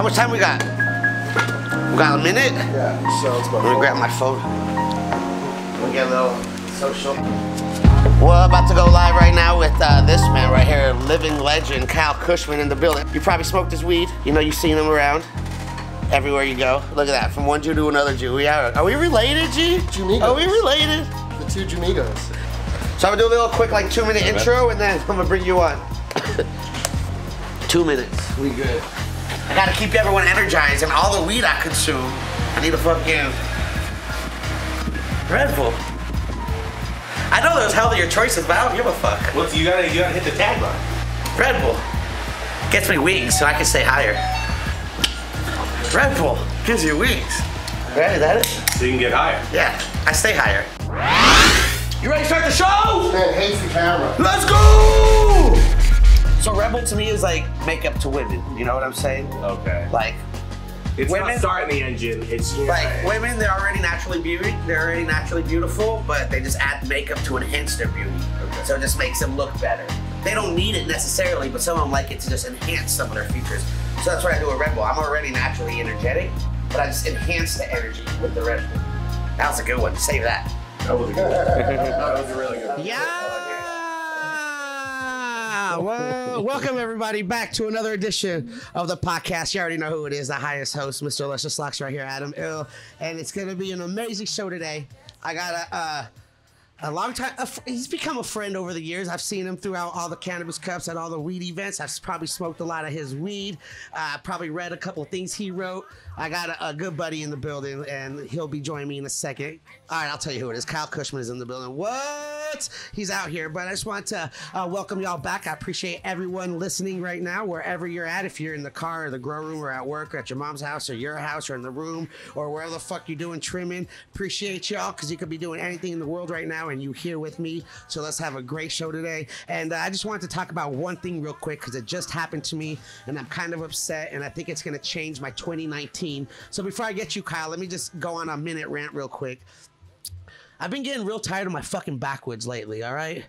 How much time we got? We got a minute? Yeah, so it's about Let me grab my phone. Let me get a little social. We're about to go live right now with uh, this man right here, living legend, Kyle Kushman in the building. You probably smoked his weed. You know, you've seen him around everywhere you go. Look at that, from one Jew to another Jew. We are, are we related, G? Jumigos. Are we related? the two Jamigos. So I'm gonna do a little quick, like two minute intro, and then I'm gonna bring you on. two minutes. We good. I gotta keep everyone energized, and all the weed I consume, I need a fucking Red Bull. I know there's healthier choices, but I don't give a fuck. Well, you gotta you gotta hit the tagline. Red Bull gets me wings, so I can stay higher. Red Bull gives you wings. Right, is that it? So you can get higher. Yeah, I stay higher. You ready to start the show? Man hates the camera. Let's go! So Red Bull to me is like makeup to women. You know what I'm saying? Okay. Like, It's women- not starting the engine. It's like women, they're already naturally beauty. They're already naturally beautiful, but they just add makeup to enhance their beauty. Okay. So it just makes them look better. They don't need it necessarily, but some of them like it to just enhance some of their features. So that's what I do with Red Bull. I'm already naturally energetic, but I just enhance the energy with the Red Bull. That was a good one. Save that. That was a good. one. that was a really good. one. Yeah. Well, welcome everybody back to another edition of the podcast. You already know who it is, the highest host, Mr. Luscious Locks, right here, Adam Ill, and it's gonna be an amazing show today. I got a. A long time, a he's become a friend over the years. I've seen him throughout all the cannabis cups at all the weed events. I've probably smoked a lot of his weed. Uh, probably read a couple of things he wrote. I got a, a good buddy in the building, and he'll be joining me in a second. All right, I'll tell you who it is. Kyle Kushman is in the building. What? He's out here, but I just want to uh, welcome y'all back. I appreciate everyone listening right now, wherever you're at. If you're in the car or the grow room or at work or at your mom's house or your house or in the room or wherever the fuck you're doing trimming, appreciate y'all because you could be doing anything in the world right now and you here with me. So let's have a great show today. And uh, I just wanted to talk about one thing real quick because it just happened to me and I'm kind of upset and I think it's going to change my 2019. So before I get you, Kyle, let me just go on a minute rant real quick. I've been getting real tired of my fucking backwoods lately, all right?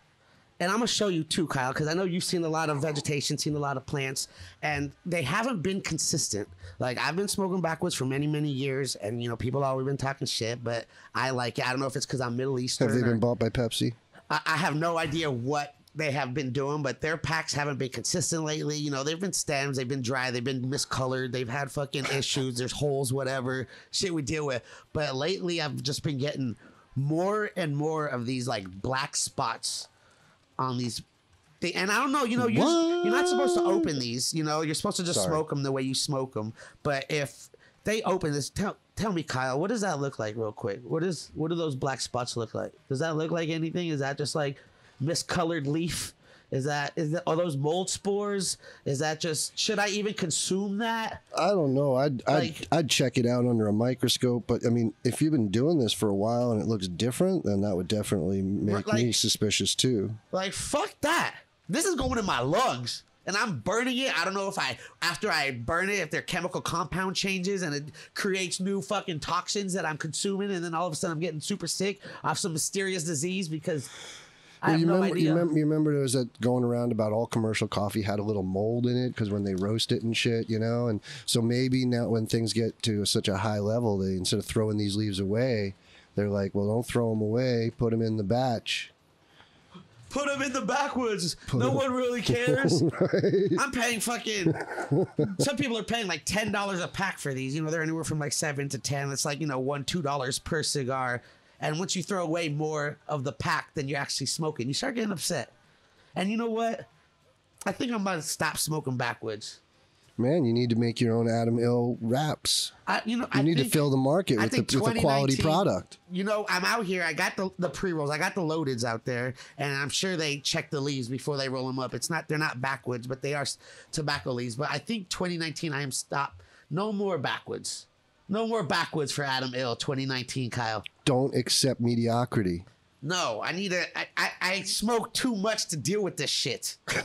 And I'm gonna show you too, Kyle, because I know you've seen a lot of vegetation, seen a lot of plants, and they haven't been consistent. Like I've been smoking backwoods for many, many years, and you know people always been talking shit, but I like it. I don't know if it's because I'm Middle Eastern. Have they or- been bought by Pepsi? I, I have no idea what they have been doing, but their packs haven't been consistent lately. You know, they've been stems, they've been dry, they've been miscolored, they've had fucking issues. There's holes, whatever shit we deal with. But lately, I've just been getting more and more of these like black spots on these. Thing. And I don't know, you know, you're, you're not supposed to open these. You know, you're supposed to just Sorry. smoke them the way you smoke them. But if they open this, tell tell me, Kyle, what does that look like, real quick? What is what do those black spots look like? Does that look like anything? Is that just like miscolored leaf? Is that is that are those mold spores? Is that just should I even consume that? I don't know. I'd I'd, I'd check it out under a microscope. But I mean, if you've been doing this for a while and it looks different, then that would definitely make me suspicious too. Like fuck that. This is going in my lungs. And I'm burning it. I don't know if I after I burn it, if their chemical compound changes and it creates new fucking toxins that I'm consuming, and then all of a sudden I'm getting super sick off some mysterious disease because I Well, have you, no remember, idea. you remember? You remember there was that going around about all commercial coffee had a little mold in it because when they roast it and shit, you know. And so maybe now when things get to such a high level, they instead of throwing these leaves away, they're like, well, don't throw them away. Put them in the batch. Put them in the backwoods. no one really cares. I'm paying fucking. Some people are paying like ten dollars a pack for these. You know, they're anywhere from like seven to ten. It's like you know one two dollars per cigar. And once you throw away more of the pack than you're actually smoking, you start getting upset. And you know what? I think I'm about to stop smoking backwoods. Man, you need to make your own Adam Ill wraps. I, you know, You I need to fill the market with, the, with a quality product. You know, I'm out here. I got the, the pre rolls. I got the loadeds out there, and I'm sure they check the leaves before they roll them up. It's not they're not backwoods, but they are tobacco leaves. But I think 2019, I am stop. No more backwoods. No more backwoods for Adam Ill 2019, Kyle. Don't accept mediocrity. No, I need a. I, I, I smoke too much to deal with this shit. All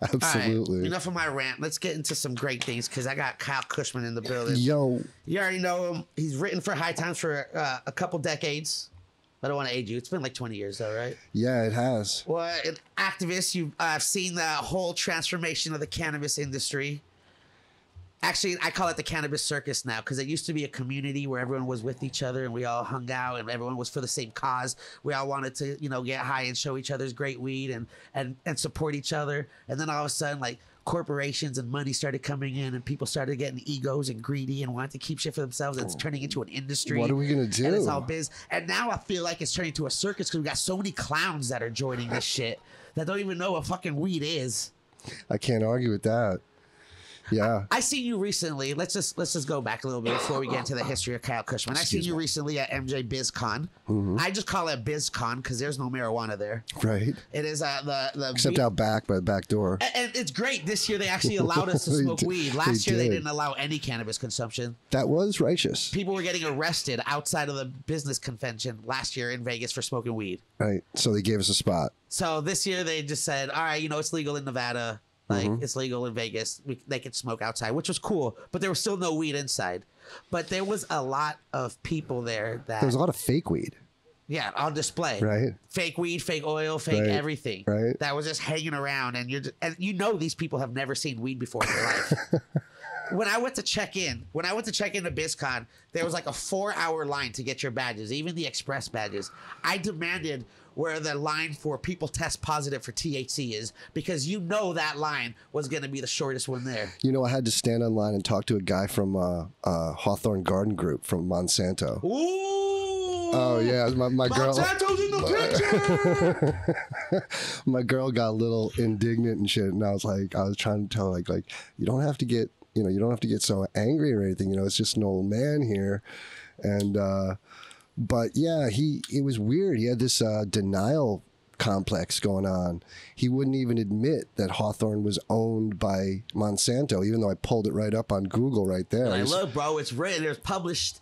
right, Absolutely. enough of my rant. Let's get into some great things because I got Kyle Kushman in the building. Yo, You already know him. He's written for High Times for uh, a couple decades. I don't want to age you. It's been like 20 years, though, right? yeah, it has. Well, an activist, you I've seen the whole transformation of the cannabis industry. Actually, I call it the cannabis circus now because it used to be a community where everyone was with each other and we all hung out and everyone was for the same cause. We all wanted to, you know, get high and show each other's great weed and and and support each other. And then all of a sudden, like corporations and money started coming in and people started getting egos and greedy and wanted to keep shit for themselves. And it's oh. turning into an industry. What are we gonna And it's all biz. And now I feel like it's turning to a circus because we got so many clowns that are joining this shit that don't even know what fucking weed is. I can't argue with that. Yeah. I seen you recently. Let's just let's just go back a little bit before we get into the history of Kyle Kushman. I seen Excuse you recently at MJ BizCon. I just call it BizCon because there's no marijuana there. Right. It is uh, the the Except out back by the back door. and and it's great. This year they actually allowed us to smoke did- weed. Last they year they didn't allow any cannabis consumption. That was righteous. People were getting arrested outside of the business convention last year in Vegas for smoking weed. Right. So they gave us a spot. So this year they just said, all right, you know, it's legal in Nevada. Like Mm-hmm. it's legal in Vegas. We, they could smoke outside, which was cool. But there was still no weed inside. But there was a lot of people there that, There was a lot of fake weed. yeah, on display. Right. Fake weed, fake oil, fake Right. everything. Right. That was just hanging around, and you're just, and you know these people have never seen weed before in their life. when I went to check in, when I went to check in into BizCon, there was like a four hour line to get your badges, even the express badges. I demanded where the line for people test positive for THC is because you know that line was going to be the shortest one there. You know, I had to stand online and talk to a guy from uh, uh, Hawthorne Garden Group from Monsanto. Ooh! Oh yeah, my, my girl. Monsanto's in the picture! my girl got a little indignant and shit, and I was like, I was trying to tell her, like, like you don't have to get, you know, you don't have to get so angry or anything. You know, it's just an old man here, and uh, but yeah, he it was weird. He had this uh, denial complex going on. He wouldn't even admit that Hawthorne was owned by Monsanto, even though I pulled it right up on Google right there. Like, He's- look, bro, it's written. There's published.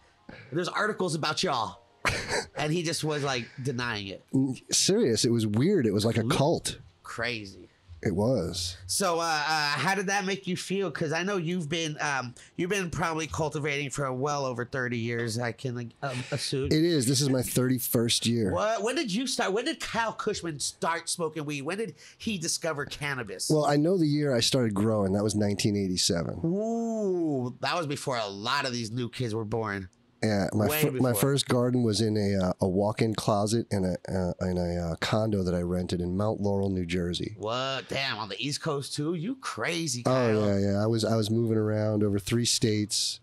There's articles about y'all, and he just was like denying it. serious. It was weird. It was like a cult. Crazy. It was. So, uh, uh, how did that make you feel? Because I know you've been um, you've been probably cultivating for well over thirty years. I can um, assume. It is. This is my 31st year. what? When did you start? When did Kyle Kushman start smoking weed? When did he discover cannabis? Well, I know the year I started growing. That was 1987. Ooh, that was before a lot of these new kids were born. Yeah, my my first garden was in a uh, a walk-in closet in a uh, in a uh, condo that I rented in Mount Laurel, New Jersey. What? Damn, on the East Coast too? You crazy, Oh yeah, yeah. I was I was moving around over three states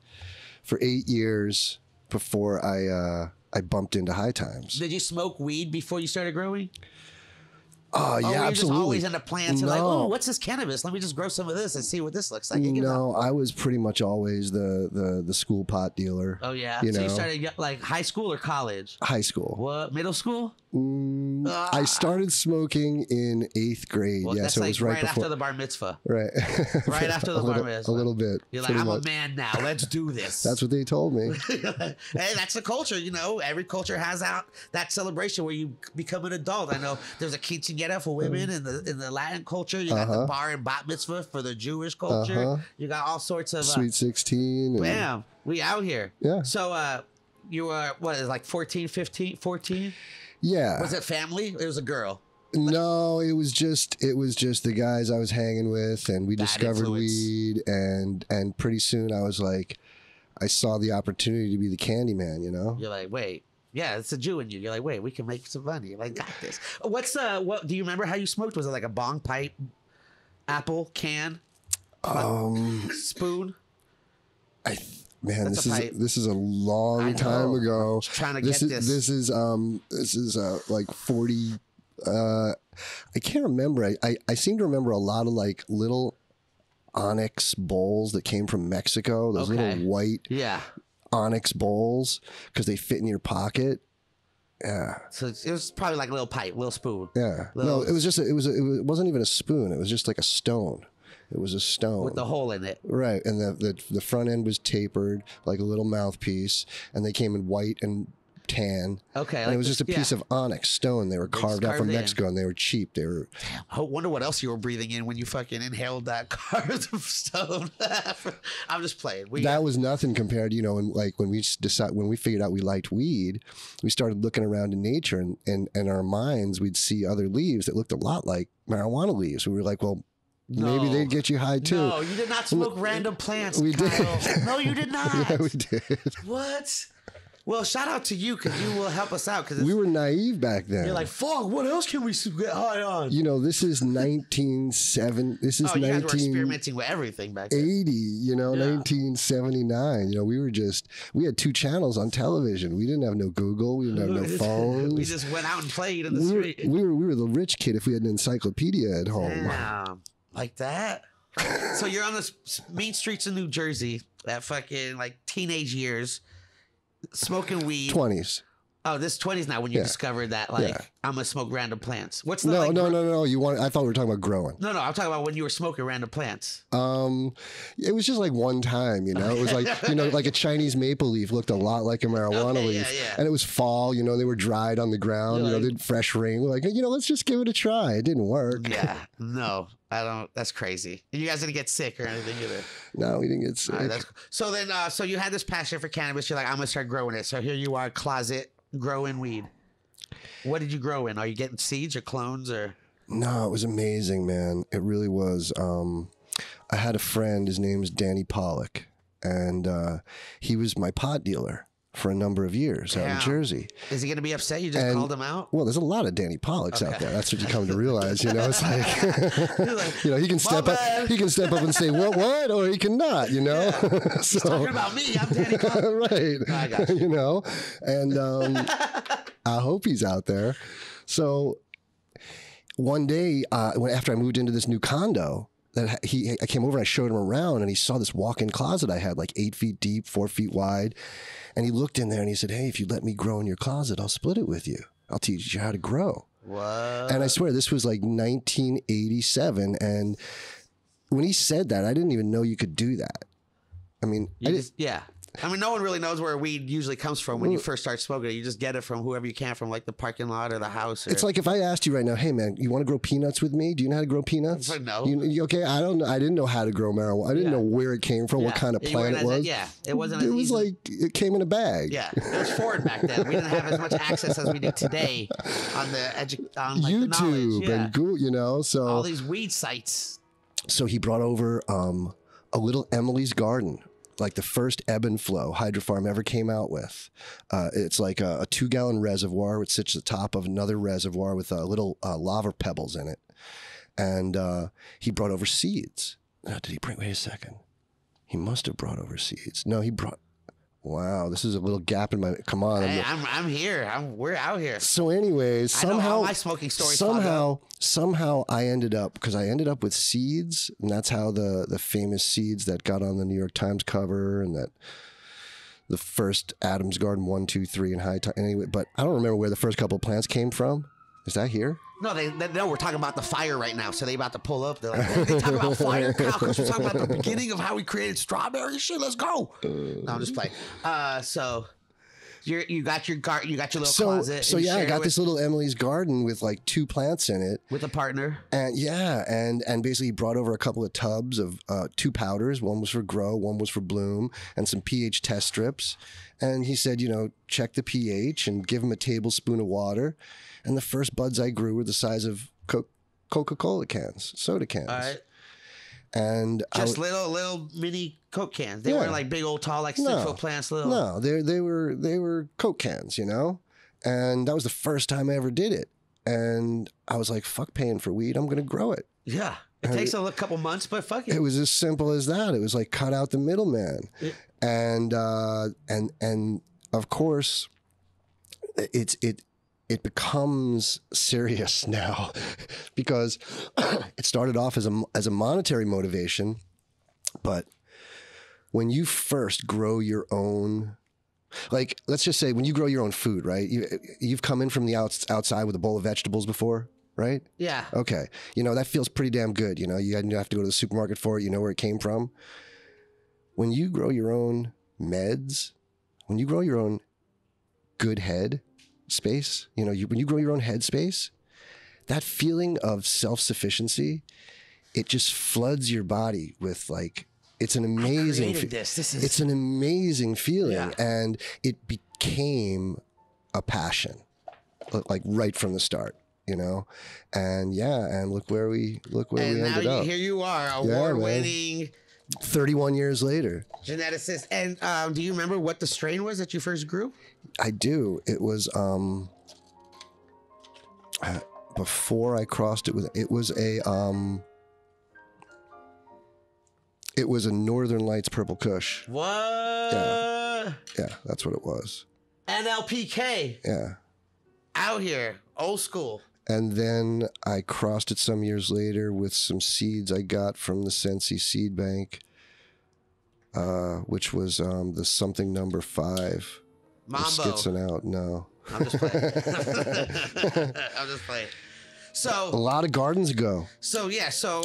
for eight years before I uh, I bumped into High Times. Did you smoke weed before you started growing? Oh Or yeah, were you just absolutely. always into plants? You're like, No. oh, what's this cannabis? Let me just grow some of this and see what this looks like. You know? no, I was pretty much always the the the school pot dealer. Oh yeah. You so you know. started like high school or college? High school. What? Middle school? Mm, I started smoking in eighth grade. Well, yeah, so like it was right, right, before. after the bar mitzvah. right. Right after the a bar little, mitzvah. A little bit. You're like, I'm a man now. Let's do this. That's what they told me. hey, that's the culture, you know. Every culture has out that celebration where you become an adult. I know there's a quinceañera for women in the in the Latin culture. You got the Uh-huh. bar and bat mitzvah for the Jewish culture. Uh-huh. You got all sorts of uh, Sweet 16. And, Bam, we out here. Yeah. So, uh, you were what is like 14, 15, 14? Yeah. Was it family? It was a girl. No, it was just it was just the guys I was hanging with, and we Bad discovered influence. weed, and and pretty soon I was like, I saw the opportunity to be the candy man, you know. You're like, wait, yeah, it's a Jew in you. You're like, wait, we can make some money. Like, got this. What's uh, what? Do you remember how you smoked? Was it like a bong pipe, apple can, Um, spoon? I man, That's this is this is a long time ago. trying to this get is this. this is um this is uh like forty. Uh, I can't remember. I, I I seem to remember a lot of like little onyx bowls that came from Mexico. Those Okay. little white Yeah. onyx bowls because they fit in your pocket. Yeah, So it was probably like a little pipe, little spoon yeah. Little- no, it was just a, it was a, it was- it wasn't even a spoon. It was just like a stone. It was a stone. with the hole in it. Right, and the, the the front end was tapered like a little mouthpiece, and they came in white and tan. Okay. and like it was this- just a yeah. piece of onyx stone. They were just carved out carved from in. Mexico, and they were cheap. They were I wonder what else you were breathing in when you fucking inhaled that carved stone. I'm just playing. We that was nothing compared. You know, and like when we decided when we figured out we liked weed, we started looking around in nature, and and and our minds we'd see other leaves that looked a lot like marijuana leaves. We were like, well. Maybe they'd get you high too. No, you did not smoke random plants. we did. No, you did not. yeah, we did. What? Well, shout out to you because you will help us out because We were naive back then. you're like, fuck, what else can we get high on? you know, this is 1907. This is oh, you guys were 1980. experimenting with everything back then. You know, Yeah. 1979. You know, we were just we had two channels on television. We didn't have no Google. We didn't have no phones. we just went out and played in the we were, street. we were we were the rich kid if we had an encyclopedia at home. Damn, like that. so you're on the main streets of New Jersey at fucking like teenage years, smoking weed. Twenties. Oh, this twenties now when you Yeah. discovered that like Yeah. I'm gonna smoke random plants. What's the No, like, no, no, no. You want? I thought we were talking about growing. no, no. I'm talking about when you were smoking random plants. Um, it was just like one time, you know. It was like you know, like a Chinese maple leaf looked a lot like a marijuana Okay, leaf, yeah. and it was fall. You know, they were dried on the ground. You're you know, like- fresh rain. We're like, you know, let's just give it a try. It didn't work. Yeah, no, I don't. That's crazy. And you guys didn't get sick or anything either. No, we didn't get sick. Right, so then, uh, so you had this passion for cannabis. You're like, I'm gonna start growing it. So here you are, closet growing weed. What did you grow in? Are you getting seeds or clones or? No, it was amazing, man. It really was. Um, I had a friend. His name name's Danny Pollock, and uh, he was my pot dealer for a number of years out in Jersey. Is he gonna be upset? You just And- called him out. Well, there's a lot of Danny Pollocks out there. That's what you come to realize. You know, it's like, like, you know, he can step up. bad." He can step up and say what, what, or he cannot. You know, so Talking about me, I'm Danny. Right. I got you. you know, and um, I hope he's out there. So one day, uh, when after I moved into this new condo, that he I came over and I showed him around, and he saw this walk-in closet I had, like eight feet deep, four feet wide, and he looked in there and he said, "Hey, if you let me grow in your closet, I'll split it with you. I'll teach you how to grow." What? And I swear this was like 1987, and when he said that, I didn't even know you could do that. I mean, I just, yeah. I mean, no one really knows where weed usually comes from when you first start smoking it. You just get it from whoever you can, from like the parking lot or the house. Or, It's like if I asked you right now, hey man, you want to grow peanuts with me? Do you know how to grow peanuts? No. You, you- okay, I don't know. I didn't know how to grow marijuana. I didn't Yeah. know where it came from, what kind of plant it as- was. yeah, it wasn't It as was easy. like it came in a bag. yeah, it was foreign back then. We didn't have as much access as we do today on the edu- on like the knowledge. YouTube Yeah. and Google, you know. so all these weed sites. so he brought over um, a little Emily's Garden, like the first ebb and flow hydrofarm ever came out with. Uh, it's like a, a two gallon reservoir which sits at the top of another reservoir with uh, little uh, lava pebbles in it. And uh, he brought over seeds. Now, did he bring? Wait a second. He must have brought over seeds. No, he brought. Wow, this is a little gap in my. Come on. I'm Hey, I'm I'm here. I'm we're out here. so, anyways, I know how somehow my smoking up. somehow somehow I ended up because I ended up with seeds, and that's how the the famous seeds that got on the New York Times cover and that the first Adams Garden one two three and high time anyway. But I don't remember where the first couple of plants came from. Is that here? No, they, they no. We're talking about the fire right now. So they about to pull up. They're like, they talk about fire, Kyle, because we're talking about the beginning of how we created strawberry shit. Let's go. no, I'm just playing. Uh, so you you got your gar- you got your little So closet. so yeah, I got with, this little Emily's garden with like two plants in it. with a partner. And yeah, and and basically brought over a couple of tubs of uh, two powders. One was for grow, one was for bloom, and some pH test strips. And he said, you know, check the pH and give him a tablespoon of water. And the first buds I grew were the size of Co- Coca-Cola cans, soda cans. All right, And just w- little little mini coke cans. They Yeah. weren't like big old tall like stick No. foot plants. Little. no, they they were they were Coke cans, you know. And that was the first time I ever did it. And I was like, fuck paying for weed. I'm gonna grow it. Yeah, it And- takes a couple months, but fuck it. it was as simple as that. It was like cut out the middleman, Yeah. and uh, and and of course, it's it it becomes serious now because it started off as a as a monetary motivation, but when you first grow your own. Like, let's just say when you grow your own food, right? You, you've come in from the outs, outside with a bowl of vegetables before, right? yeah, Okay. You know, that feels pretty damn good. You know, you have to go to the supermarket for it. You know where it came from. When you grow your own meds, when you grow your own good head space, you know, you, when you grow your own head space, that feeling of self sufficiency, it just floods your body with like, it's an amazing. created fe- this. This is It's an amazing feeling, Yeah. and it became a passion, like right from the start. you know, and yeah, and look where we look where and we now ended you, up. here you are, man. award-winning 31 years later. geneticist. And um, do you remember what the strain was that you first grew? I do. It was um uh, before I crossed it with it was a um it was a Northern Lights Purple Kush. What? Yeah, that's what it was. NLPK Yeah. out here, old school. And then I crossed it some years later with some seeds I got from the Sensi Seed Bank, uh, which was um, the something number five. Mambo. Skitson out. No. I'm just playing. I'm just playing. So a lot of gardens ago. so yeah, so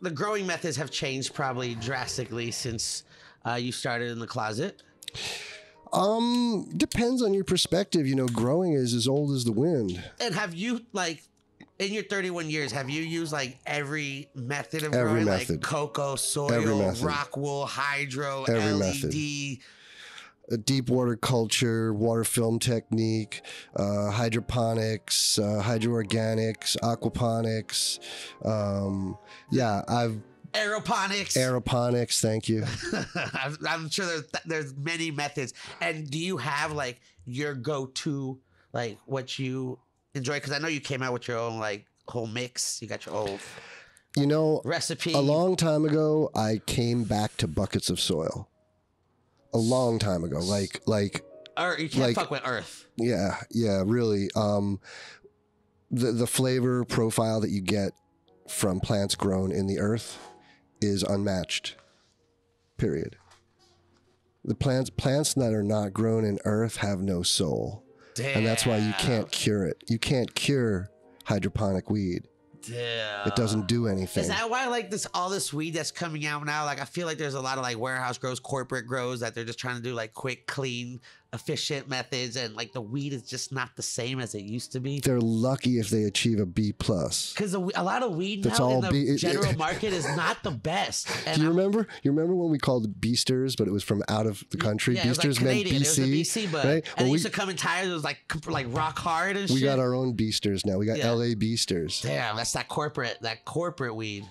the growing methods have changed probably drastically since uh, you started in the closet. Um, depends on your perspective. You know, growing is as old as the wind. And have you like in your 31 years, have you used like every method of Every growing, like method. cocoa, soil, rock wool, hydro, Every LED? method. a deep water culture, water film technique, uh, hydroponics, uh, hydroorganics, aquaponics. Um, yeah, I've Aeroponics. aeroponics. Thank you. I'm, I'm sure there's there's many methods. And do you have like your go-to, like what you enjoy? Because I know you came out with your own like whole mix. You got your own You know, recipe. a long time ago, I came back to buckets of soil. A long time ago, like like or you can't like- fuck with Earth. Yeah, yeah, really. Um, the the flavor profile that you get from plants grown in the earth is unmatched. Period. The plants plants that are not grown in earth have no soul, Damn. and that's why you can't cure it. You can't cure hydroponic weed. Damn. It doesn't do anything. Is that why like this all this weed that's coming out now? Like I feel like there's a lot of like warehouse grows, corporate grows that they're just trying to do like quick, clean, efficient methods, and like the weed is just not the same as it used to be. They're lucky if they achieve a B plus. Because a lot of weed That's now in all the be- it- general market is not the best. And Do you I'm- remember? You remember when we called Beasters, but it was from out of the country. Yeah, it was like Beasters meant. It a BC, BC, but right? and Well, it we, used to come in tires. It was like like rock hard and we shit. got our own Beasters now. We got Yeah. LA Beasters. Damn, that's that corporate, that corporate weed.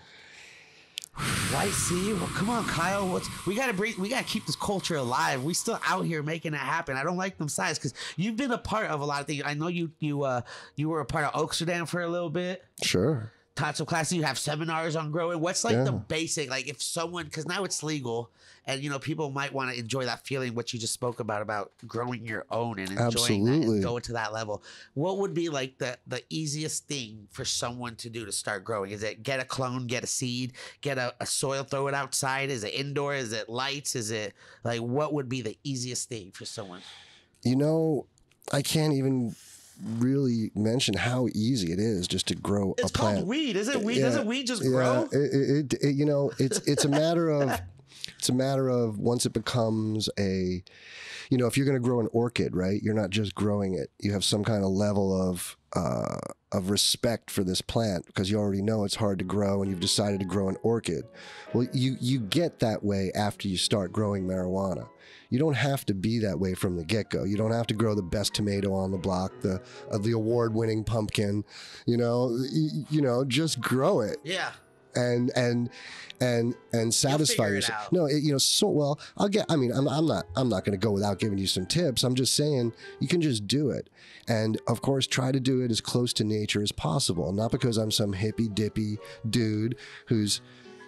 White see? Well, come on, Kyle. What's we gotta bring? We gotta keep this culture alive. We still out here making it happen. I don't like them sides because you've been a part of a lot of things. I know you you uh you were a part of Oaksterdam for a little bit. Sure. Some classes. You have seminars on growing. What's like the basic? Like if someone, because now it's legal, and you know people might want to enjoy that feeling. What you just spoke about about growing your own and enjoying that and going to that level. What would be like the the easiest thing for someone to do to start growing? Is it get a clone, get a seed, get a, a soil, throw it outside? Is it indoor? Is it lights? Is it like what would be the easiest thing for someone? You know, I can't even really mention how easy it is just to grow It's a plant. called weed. Is it weed? Yeah, Doesn't weed just yeah, grow? It, it, it, you know, it's it's a matter of it's a matter of once it becomes a, you know, if you're going to grow an orchid, right? You're not just growing it. You have some kind of level of uh, of respect for this plant because you already know it's hard to grow, and you've decided to grow an orchid. Well, you you get that way after you start growing marijuana. You don't have to be that way from the get go. You don't have to grow the best tomato on the block, the uh, the award winning pumpkin. You know, you, you know, just grow it yeah. And and and and satisfy yourself. No, it, you know, so well. I'll get. I mean, I'm, I'm not. I'm not going to go without giving you some tips. I'm just saying you can just do it, and of course, try to do it as close to nature as possible. Not because I'm some hippy dippy dude who's,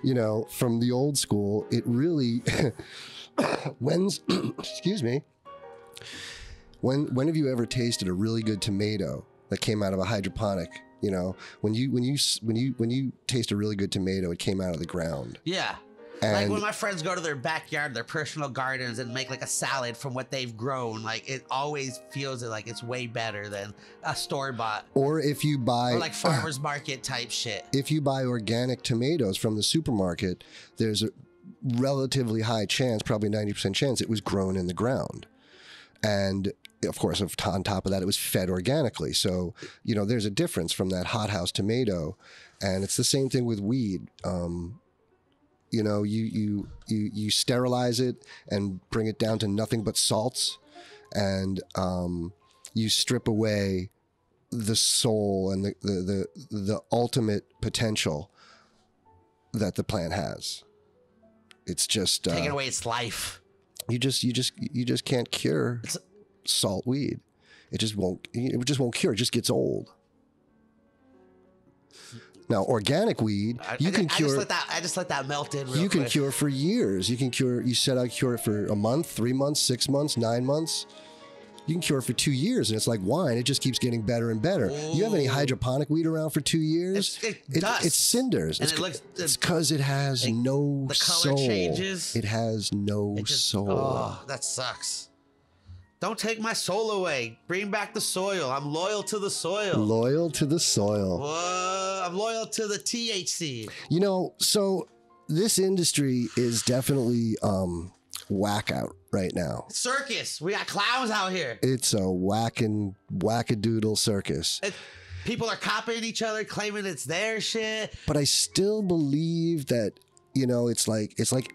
you know, from the old school. It really, when's, excuse me. When when have you ever tasted a really good tomato that came out of a hydroponic? You know, when you when you when you when you taste a really good tomato, it came out of the ground. Yeah. like when my friends go to their backyard, their personal gardens, and make like a salad from what they've grown, like it always feels like it's way better than a store bought or if you buy or like farmers market type shit. if you buy organic tomatoes from the supermarket, there's a relatively high chance, probably 90% chance, it was grown in the ground. And of course, of- on top of that, it was fed organically. So, you know, there's a difference from that hothouse tomato. And it's the same thing with weed. Um, you know, you, you, you, you sterilize it and bring it down to nothing but salts. And um, you strip away the soul and the the the, the ultimate potential that the plant has. It's just uh, Taking away its life. you just you just you just can't cure It's- salt weed. It just won't it just won't cure. It just gets old. Now, organic weed, you I, can I cure just let that. I just let that melt in. You can quick. cure for years. You can cure. You set out cure it for a month, three months, six months, nine months. You can cure it for two years, and it's like wine. It just keeps getting better and better. You have any hydroponic weed around for two years? It's- it dust. it's cinders. And it's, it looks- It's because it has no the color soul. changes. It has no It just- soul. Oh, that sucks. Don't take my soul away. Bring back the soil. I'm loyal to the soil. Loyal to the soil. Whoa, I'm loyal to the THC. You know, so this industry is definitely um, whack out right now. Circus. We got clowns out here. It's a whacking wackadoodle circus. People are copying each other, claiming it's their shit. but I still believe that you know it's like it's like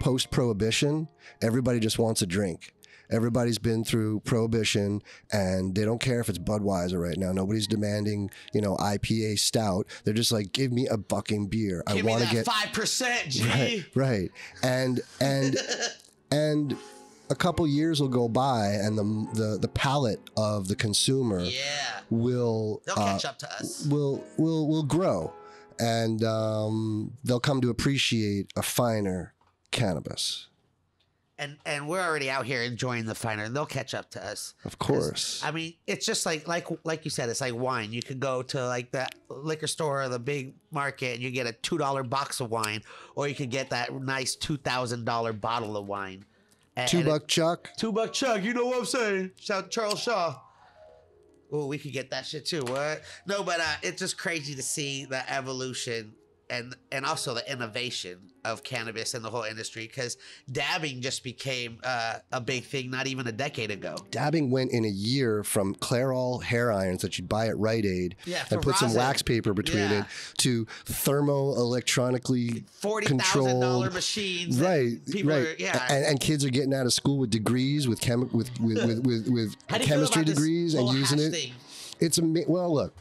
post prohibition everybody just wants a drink everybody's been through prohibition and they don't care if it's Budweiser right now nobody's demanding you know IPA stout they're just like give me a fucking beer I Give me want to get five percent, G. right right and and and a couple years will go by and the the the palate of the consumer Yeah, will they'll uh, catch up to us. will will will grow, and um, they'll come to appreciate a finer cannabis. And and we're already out here enjoying the finer, and they'll catch up to us. Of course, I mean, it's just like like like you said, it's like wine. You could go to like the liquor store or the big market and you get a two dollar box of wine, or you could get that nice two thousand dollar bottle of wine. And- two and it- buck chuck. two buck chuck. You know what I'm saying? Shout Charles Shaw. Oh, we could get that shit too. What? No, but uh, it's just crazy to see the evolution and and also the innovation of cannabis and the whole industry because dabbing just became uh, a big thing not even a decade ago. Dabbing went in a year from Clairol hair irons that you'd buy at Rite Aid Yeah, and put some wax paper between Yeah. it to thermoelectronically Forty thousand dollar controlled. machines. Right, right, Are, yeah. and, and kids are getting out of school with degrees, with with with with, with, with How do you feel chemistry degrees, and using it. thing? It's a well, look,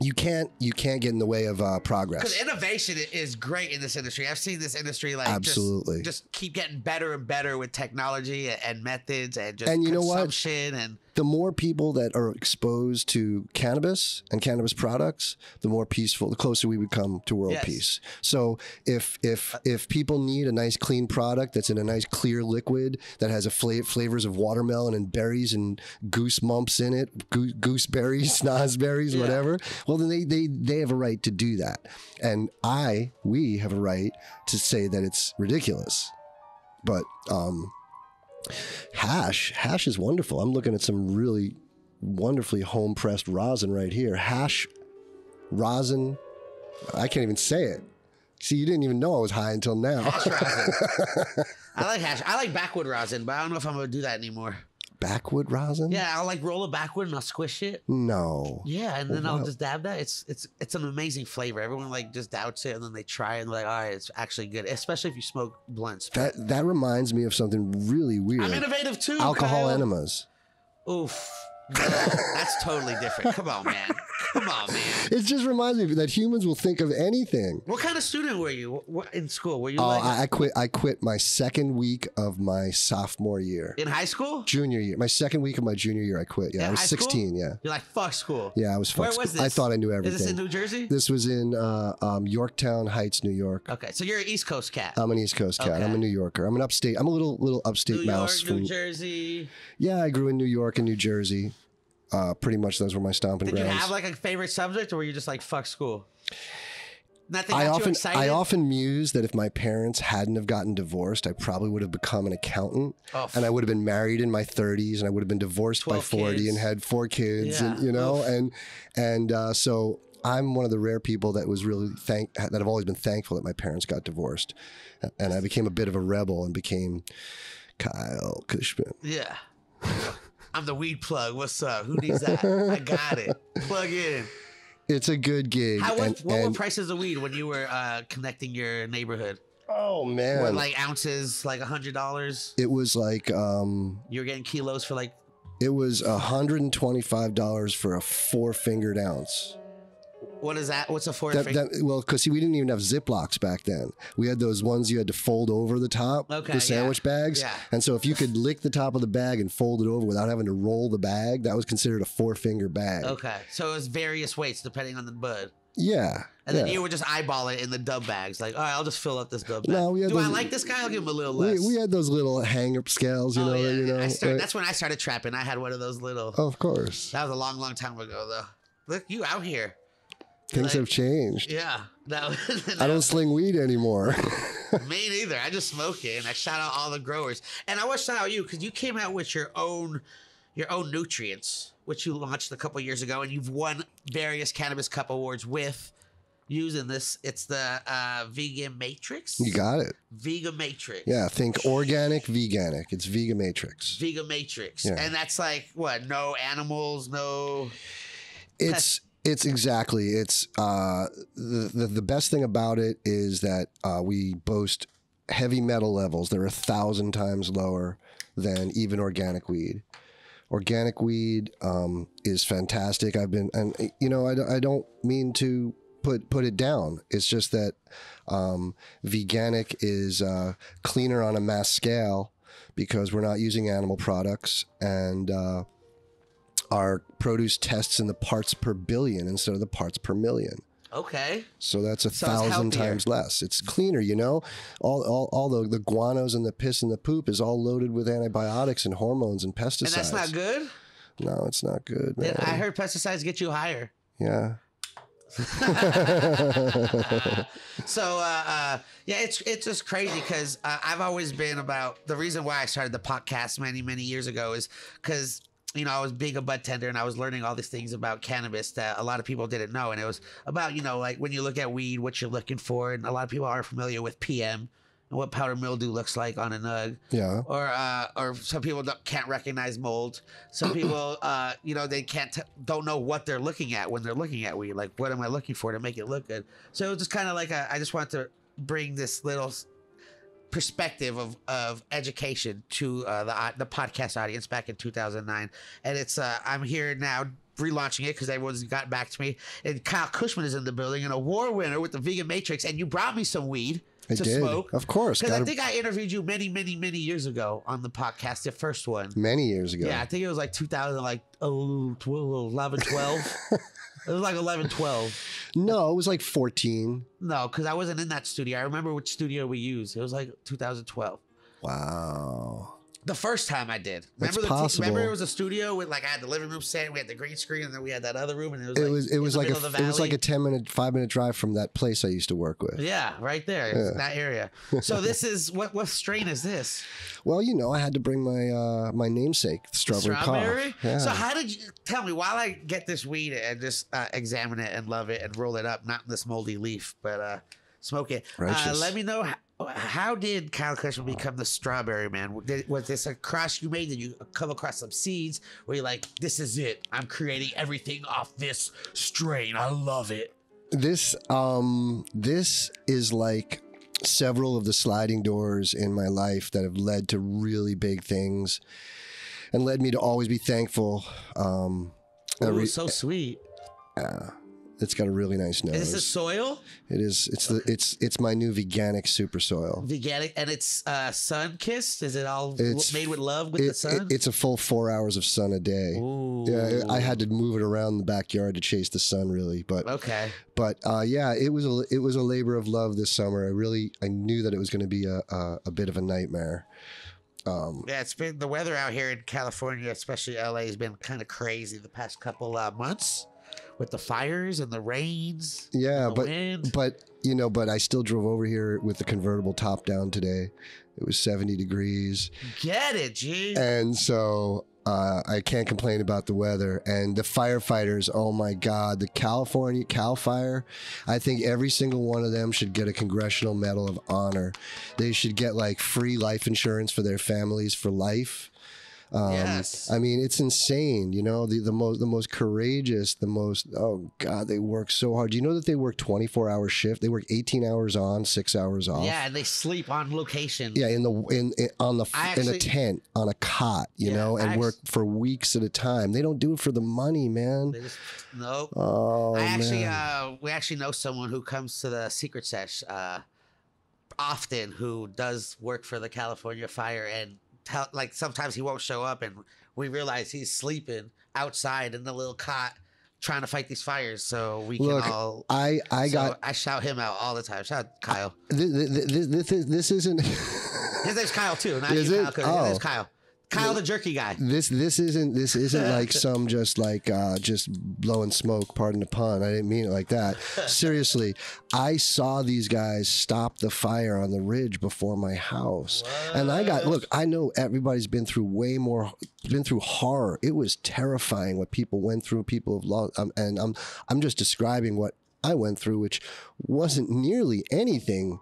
you can't you can't get in the way of uh, progress. Because innovation is great in this industry. I've seen this industry like Absolutely. just, just keep getting better and better with technology and, and methods and just And you know what? consumption and the more people that are exposed to cannabis and cannabis products, the more peaceful, the closer we become to world Yes. peace. So if if if people need a nice clean product that's in a nice clear liquid that has a fla- flavors of watermelon and berries and goose mumps in it, goo- gooseberries, snozberries, Yeah. whatever, well then they they they have a right to do that, and I we have a right to say that it's ridiculous, but um hash hash is wonderful i'm looking at some really wonderfully home pressed rosin right here hash rosin i can't even say it see you didn't even know i was high until now hash rosin. I like hash. I like backwood rosin, but I don't know if I'm gonna do that anymore. Backwood rosin Yeah, I'll like roll it backward and I'll squish it. no Yeah, and then I'll wow. just dab that. It's it's it's an amazing flavor. Everyone like just doubts it and then they try it and they're like, all right, it's actually good. Especially if you smoke blunts. that that reminds me of something really weird I'm innovative too. alcohol Kyle. enemas Oof. No, that's totally different. Come on, man. Come on, man. it just reminds me that humans will think of anything What kind of student were you What- in school? Were you oh like I, I quit i quit my second week of my sophomore year in high school? junior year my second week of my junior year i quit yeah In i was high school? 16 yeah You're like fuck school. yeah i was Fuck Where fucked. was this? i thought i knew everything Is this in New Jersey? This was in uh, um, Yorktown Heights, New York. okay, so you're an East Coast cat. I'm an East Coast cat. I'm a New Yorker. I'm an upstate. I'm a little little upstate New York, mouse. New from, Jersey. yeah, I grew in New York and New Jersey. Uh, pretty much those were my stomping grounds. Did you have like a favorite subject, or were you just like fuck school? Nothing I often. I often muse that if my parents hadn't have gotten divorced, I probably would have become an accountant, Oh, and I would have been married in my 30s, and I would have been divorced by 40 kids. and had four kids, and you know, Oof. and and uh, so I'm one of the rare people that was really thank that have always been thankful that my parents got divorced, and I became a bit of a rebel and became Kyle Kushman. Yeah. I'm the weed plug. What's up? Who needs that? I got it. Plug in. It's a good gig. How and, what, what were prices of weed when you were uh, connecting your neighborhood? oh man, What, like ounces, like a hundred dollars? it was like um, You were getting kilos for like It was hundred and twenty-five dollars for a four-fingered ounce. What is that? What's a four That, that, well, because see, we didn't even have Ziplocs back then. We had those ones you had to fold over the top, Okay, the sandwich yeah. bags. Yeah. And so if you could lick the top of the bag and fold it over without having to roll the bag, that was considered a four-finger bag. Okay, so it was various weights depending on the bud. Yeah. And then yeah. you would just eyeball it in the dub bags. Like, all right, I'll just fill up this dub bag. No, we had Do I those- like this guy? I'll give him a little less. we had those little hang-up scales, you oh, know. yeah. You know. I started, like- that's when I started trapping. I had one of those little. of course, That was a long, long time ago, though. Look, you out here. Things like- have changed. Yeah. That was, I don't sling weed anymore. Me neither. I just smoke it, and I shout out all the growers. And I want to shout out you because you came out with your own, your own nutrients, which you launched a couple years ago, and you've won various cannabis cup awards with using this. It's the uh, Vegan Matrix. you got it. Vegan Matrix. Yeah, think organic, veganic. It's Vega Matrix. Vegan Matrix, Yeah. and that's like what? No animals, no. It's it's exactly it's uh the, the the best thing about it is that uh, we boast heavy metal levels. They're a thousand times lower than even organic weed. Organic weed um, is fantastic. I've been and you know I, I don't mean to put put it down. It's just that um, veganic is uh, cleaner on a mass scale because we're not using animal products and. Uh, our produce tests in the parts per billion instead of the parts per million. Okay. So that's a So thousand times less. It's cleaner, you know. All, all, all the, the guanos and the piss and the poop is all loaded with antibiotics and hormones and pesticides. And that's not good. No, it's not good, man. I heard pesticides get you higher. yeah. So uh, uh, yeah, it's it's just crazy because uh, I've always been about the reason why I started the podcast many many years ago is because you know I was being a bud tender and I was learning all these things about cannabis that a lot of people didn't know, and it was about you know like when you look at weed, what you're looking for, and a lot of people aren't familiar with PM and what powder mildew looks like on a nug Yeah. or uh, or some people don't, can't recognize mold. Some people, uh, you know, they can't don't know what they're looking at when they're looking at weed. Like, what am I looking for to make it look good? So it's just kind of like a, I just want to bring this little perspective of of education to uh, the uh, the podcast audience back in 2009, and it's uh, I'm here now. Relaunching it because everyone's got back to me, and Kyle Kushman is in the building, an award winner with the Vegan Matrix, and you brought me some weed I to did. smoke. Of course. Because I think I interviewed you many, many, many years ago on the podcast, the first one. many years ago. Yeah, I think it was like 2000, like oh, 11, 12. it was like 11, 12. No, it was like 14. No, because I wasn't in that studio. I remember which studio we used. It was like 2012. Wow. The first time I did. That's Remember the possible. remember it was a studio with like I had the living room set, we had the green screen, and then we had that other room, and it was It like was it was like a middle of the it was like a 10 minute 5 minute drive from that place I used to work with. yeah, right there, Yeah. that area. So this is what what strain is this? Well, you know, I had to bring my uh my namesake, strawberry, strawberry. Yeah. So how did you tell me while I get this weed and just uh, examine it and love it and roll it up, not in this moldy leaf, but uh, smoke it. Uh, let me know how, did Kyle Kushman become the strawberry man? Did, was this a cross you made? Did you come across some seeds where you're like, this is it? I'm creating everything off this strain. I love it. this um this is like several of the sliding doors in my life that have led to really big things and led me to always be thankful um Ooh, every- so sweet. It's got a really nice nose Is this a soil? it is it's the it's it's my new veganic super soil Veganic, and it's uh, sun kissed. Is it all It's- made with love with the sun? it- it's a full four hours of sun a day Ooh. yeah i had to move it around the backyard to chase the sun really but Okay. but uh, yeah, it was a it was a labor of love this summer. I really I knew that it was going to be a, a a bit of a nightmare. Um, Yeah, it's been the weather out here in California, especially LA, has been kind of crazy the past couple uh, months with the fires and the rains. yeah, the but wind. but you know, but I still drove over here with the convertible top down today. It was seventy degrees, Get it, G. and so uh, I can't complain about the weather. And the firefighters, oh my God, the California Cal Fire. I think every single one of them should get a Congressional Medal of Honor. They should get like free life insurance for their families for life. Um, Yes. I mean, it's insane. You know, the, the most the most courageous, the most oh god, they work so hard. Do you know that they work twenty four hour shift? They work eighteen hours on, six hours off. Yeah, and they sleep on location. Yeah, in the in, in on the I in a tent on a cot, you Yeah, know, and I work for weeks at a time. They don't do it for the money, man. They just no. Oh I actually, uh, we actually know someone who comes to the secret sesh uh, often who does work for the California Fire, and tell like sometimes he won't show up, and we realize he's sleeping outside in the little cot trying to fight these fires. So we Look, can all. I I so got I shout him out all the time. Shout out Kyle. this, this, this, this isn't His name's Kyle too. Not Is you, it? Kyle. 'cause His oh. name's Oh. Kyle. Kyle the jerky guy. this this isn't this isn't like some just like uh just blowing smoke pardon the pun. I didn't mean it like that. Seriously i saw these guys stop the fire on the ridge before my house. And i got look i know everybody's been through way more been through horror. It was terrifying what people went through people have lost um, and i'm i'm just describing what i went through which wasn't nearly anything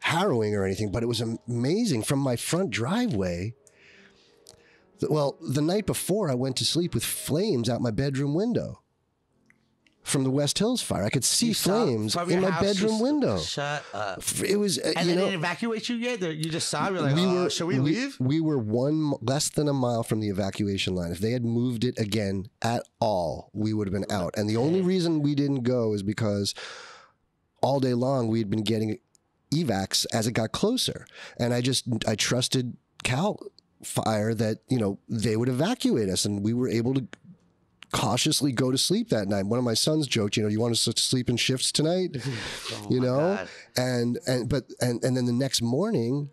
harrowing or anything but it was amazing. From my front driveway well, the night before, I went to sleep with flames out my bedroom window from the West Hills fire. I could see You flames in my bedroom window. Shut up. It was, uh, And they know, didn't evacuate you yet? You just saw. You're like, we oh, were. should we, leave? We were one less than a mile from the evacuation line. If they had moved it again at all, we would have been out. And the only reason we didn't go is because all day long we had been getting evacs as it got closer, and I just I trusted Cal Fire that you know they would evacuate us, and we were able to cautiously go to sleep that night. One of my sons joked, you know, you want us to sleep in shifts tonight, Oh you know, God. and and but and and then the next morning.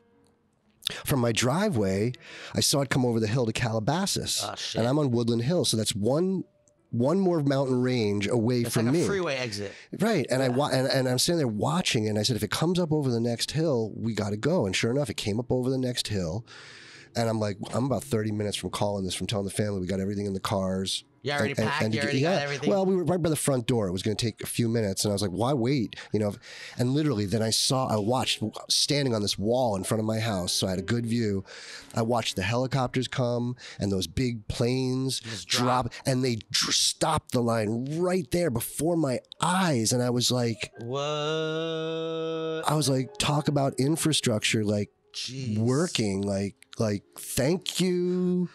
From my driveway, I saw it come over the hill to Calabasas, Oh, and I'm on Woodland Hill, so that's one one more mountain range away It's from like me. freeway exit. Right. And I wa- and, and I'm standing there watching and I said, if it comes up over the next hill, we got to go. And sure enough, it came up over the next hill. And I'm like, I'm about 30 minutes from calling this, from telling the family we got everything in the cars. Yeah, already And- and- packed. and to you get- already got everything. Well, we were right by the front door. It was going to take a few minutes, and I was like, "Why wait?" You know. And literally, then I saw, I watched standing on this wall in front of my house, so I had a good view. I watched the helicopters come and those big planes drop, drop. and they dr- stopped the line right there before my eyes, and I was like, what? I was like, talk about infrastructure, like Jeez. working, like, like, thank you.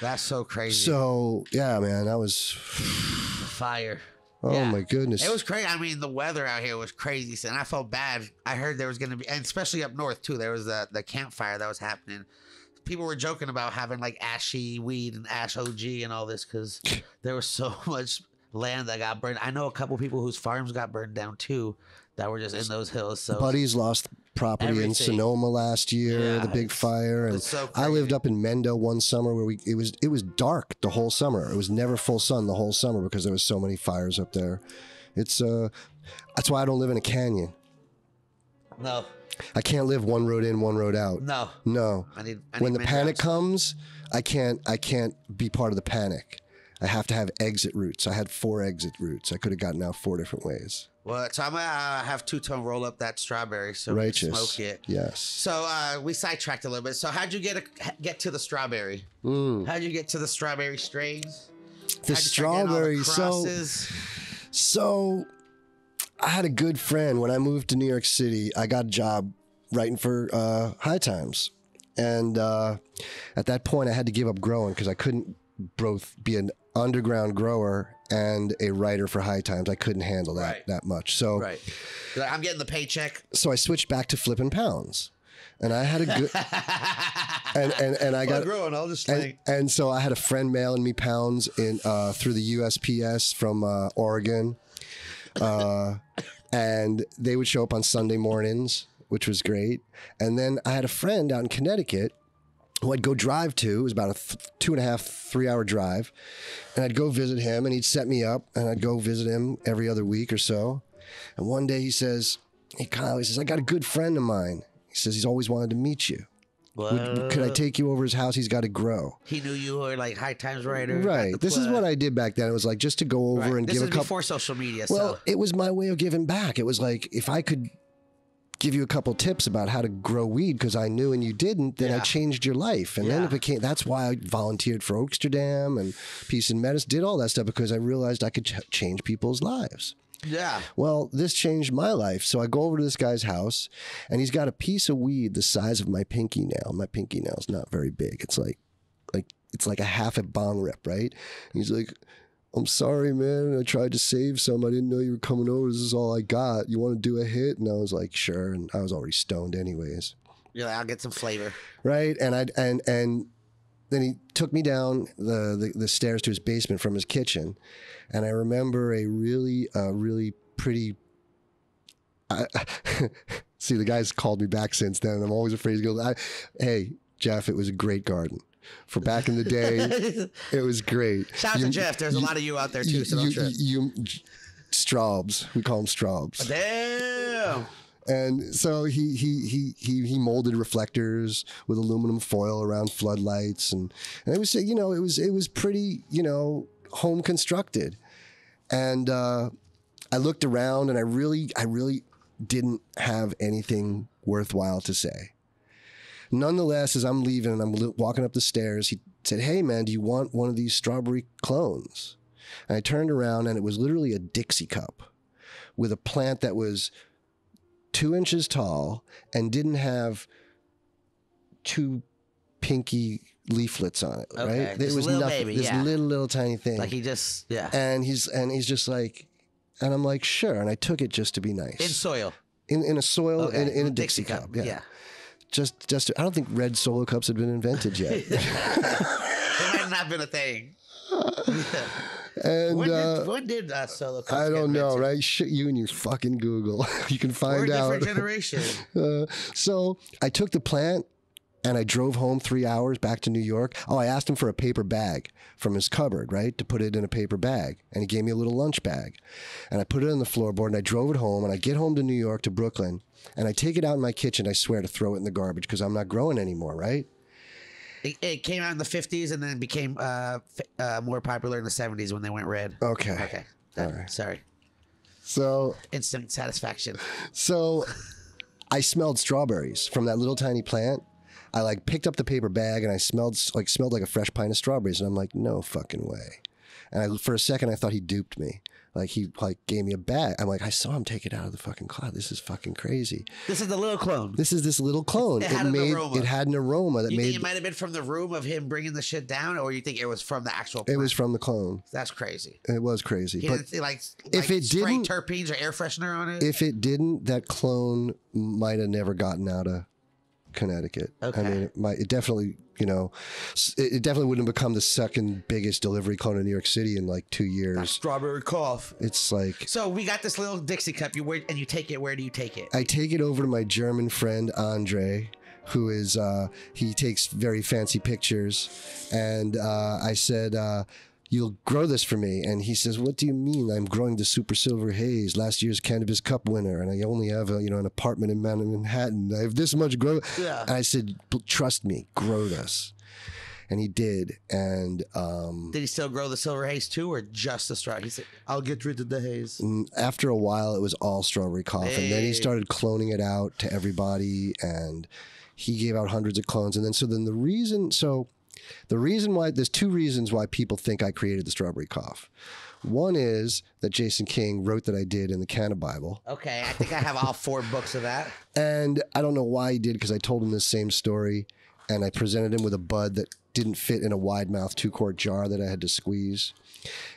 That's so crazy. So yeah, man, that was. fire. Oh Yeah. my goodness. It was crazy. I mean, the weather out here was crazy, and I felt bad. I heard there was going to be, and especially up north too. There was the the campfire that was happening. People were joking about having like ashy weed and ash OG and all this because there was so much land that got burned. I know a couple people whose farms got burned down too, that were just in those hills. So Buddies lost property in Sonoma last year, Yeah, the big fire, and so I lived up in Mendo one summer where we it was it was dark the whole summer. It was never full sun the whole summer because there was so many fires up there. It's uh that's why I don't live in a canyon. no, I can't live one road in, one road out. no. No. I need. I When the panic comes, I can't I can't be part of the panic. I have to have exit routes. I had four exit routes. I could have gotten out four different ways. Well, so I'm gonna uh, have two tone roll up that strawberry so we can Righteous. smoke it. Yes. So uh, we sidetracked a little bit. So how'd you get a, get to the strawberry? Mm. How'd you get to the strawberry strains? The How'd you start getting all the strawberry. So? So I had a good friend when I moved to New York City. I got a job writing for uh, High Times, and uh, at that point, I had to give up growing because I couldn't both be an underground grower and a writer for High Times. I couldn't handle that Right. that much. So right. Like, I'm getting the paycheck. so I switched back to flipping pounds, and I had a good and and and I got growing. I'll just and, and so I had a friend mailing me pounds in uh, through the USPS from uh, Oregon, uh, and they would show up on Sunday mornings, which was great. And then I had a friend out in Connecticut who I'd go drive to. It was about a th- two and a half, three hour drive, and I'd go visit him, and he'd set me up, and I'd go visit him every other week or so. And one day he says, "Hey Kyle," he says, "I got a good friend of mine." He says he's always wanted to meet you. Would, could I take you over his house? He's got to grow. He knew you were like high times writer. Right. This is what I did back then. It was like just to go over Right. and This give a couple. before social media. Well, so it was my way of giving back. It was like if I could give you a couple tips about how to grow weed because I knew and you didn't, then I changed your life. And then Yeah. it became that's why I volunteered for Oaksterdam and Peace and Medicine, did all that stuff because I realized I could ch- change people's lives. Yeah. Well, this changed my life. So I go over to this guy's house and he's got a piece of weed the size of my pinky nail. My pinky nail's not very big. It's like like it's like a half a bong rip, right? He's like, I'm sorry, man. I tried to save some. I didn't know you were coming over. This is all I got. You want to do a hit? And I was like, sure. And I was already stoned anyways. You're like, I'll get some flavor. Right. And I and and then he took me down the, the, the stairs to his basement from his kitchen. And I remember a really, uh, really pretty. I, see, the guy's called me back since then. And I'm always afraid to go, I, hey, Jeff, it was a great garden. For back in the day, it was great. Shout out You- to Jeff. There's a lot of you out there too, you, so don't you, trip. you, Straubs. We call them Straubs. Damn. And so he he he he he molded reflectors with aluminum foil around floodlights, and and it was you know it was it was pretty you know home constructed, and uh, I looked around and I really I really didn't have anything worthwhile to say. Nonetheless, as I'm leaving and I'm walking up the stairs, he said, "Hey man, do you want one of these strawberry clones?" And I turned around and it was literally a Dixie cup with a plant that was two inches tall and didn't have two pinky leaflets on it. Okay, Right? it was little nothing. baby, this yeah. little little tiny thing. Like he just, yeah. and he's and he's just like, and I'm like, sure. And I took it just to be nice In soil. in, in a soil Okay. in, in a With Dixie, cup. Yeah. yeah. Just just I don't think red solo cups had been invented yet. It might not have been a thing. and When uh, did, when did uh, solo cups I don't know, right? Shit, you and your fucking Google. you can We're a find out. different generation. Uh, so I took the plant and I drove home three hours back to New York. Oh, I asked him for a paper bag from his cupboard, right? To put it in a paper bag. And he gave me a little lunch bag. And I put it on the floorboard and I drove it home. And I get home to New York to Brooklyn and I take it out in my kitchen. I swear to throw it in the garbage because I'm not growing anymore, right? It, it came out in the 50s and then became uh, uh, more popular in the 70s when they went red. Okay. Okay. Uh, Sorry. So, Instant satisfaction. so I smelled strawberries from that little tiny plant. I like picked up the paper bag and I smelled like smelled like a fresh pint of strawberries and I'm like, no fucking way. And I, for a second, I thought he duped me. Like he like gave me a bag. I'm like, I saw him take it out of the fucking closet. This is fucking crazy. This is the little clone. This is this little clone. It had an made aroma. it had an aroma that You made think it might have been from the room of him bringing the shit down, or you think it was from the actual? it was from the clone. That's crazy. It was crazy. He but didn't, like, if it didn't- terpenes or air freshener on it. if it didn't, that clone might have never gotten out of Connecticut. Okay. I mean, it might. It definitely, you know, it, it definitely wouldn't become the second biggest delivery clone in New York City in like two years. strawberry cough. It's like So we got this little Dixie cup. You wear, and you take it. Where do you take it? I take it over to my German friend Andre, who is uh, he takes very fancy pictures, and uh, I said. Uh, You'll grow this for me, and he says, "What do you mean? I'm growing the Super Silver Haze, last year's Cannabis Cup winner, and I only have a you know an apartment in Manhattan. I have this much grow." Yeah. And I said, "Trust me, grow this," and he did, and um, Did he still grow the silver haze too, or just the straw? He said, "I'll get rid of the haze." Mm, after a while, it was all strawberry cough, and then he started cloning it out to everybody, and he gave out hundreds of clones. And then, so then the reason, so the reason why there's two reasons why people think I created the strawberry cough. One is that Jason King wrote that I did in the Cannabible, Okay, I think I have all four books of that. and I don't know why he did because I told him the same story, and I presented him with a bud that didn't fit in a wide mouth two quart jar that I had to squeeze,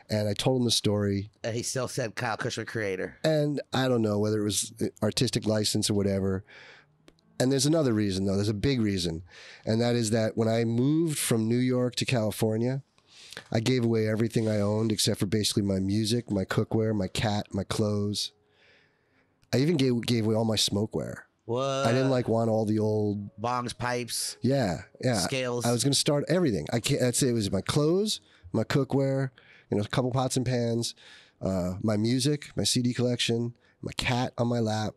and I told him the story, And he still said Kyle Kushman creator. and I don't know whether it was uh, artistic license or whatever. And there's another reason though. There's a big reason, and that is that when I moved from New York to California, I gave away everything I owned except for basically my music, my cookware, my cat, my clothes. I even gave gave away all my smokeware. What? I didn't like want all the old bongs, pipes, yeah yeah scales. I was going to start everything. I can't. That's it. It was my clothes, my cookware, you know, a couple pots and pans, uh, my music, my CD collection, my cat on my lap,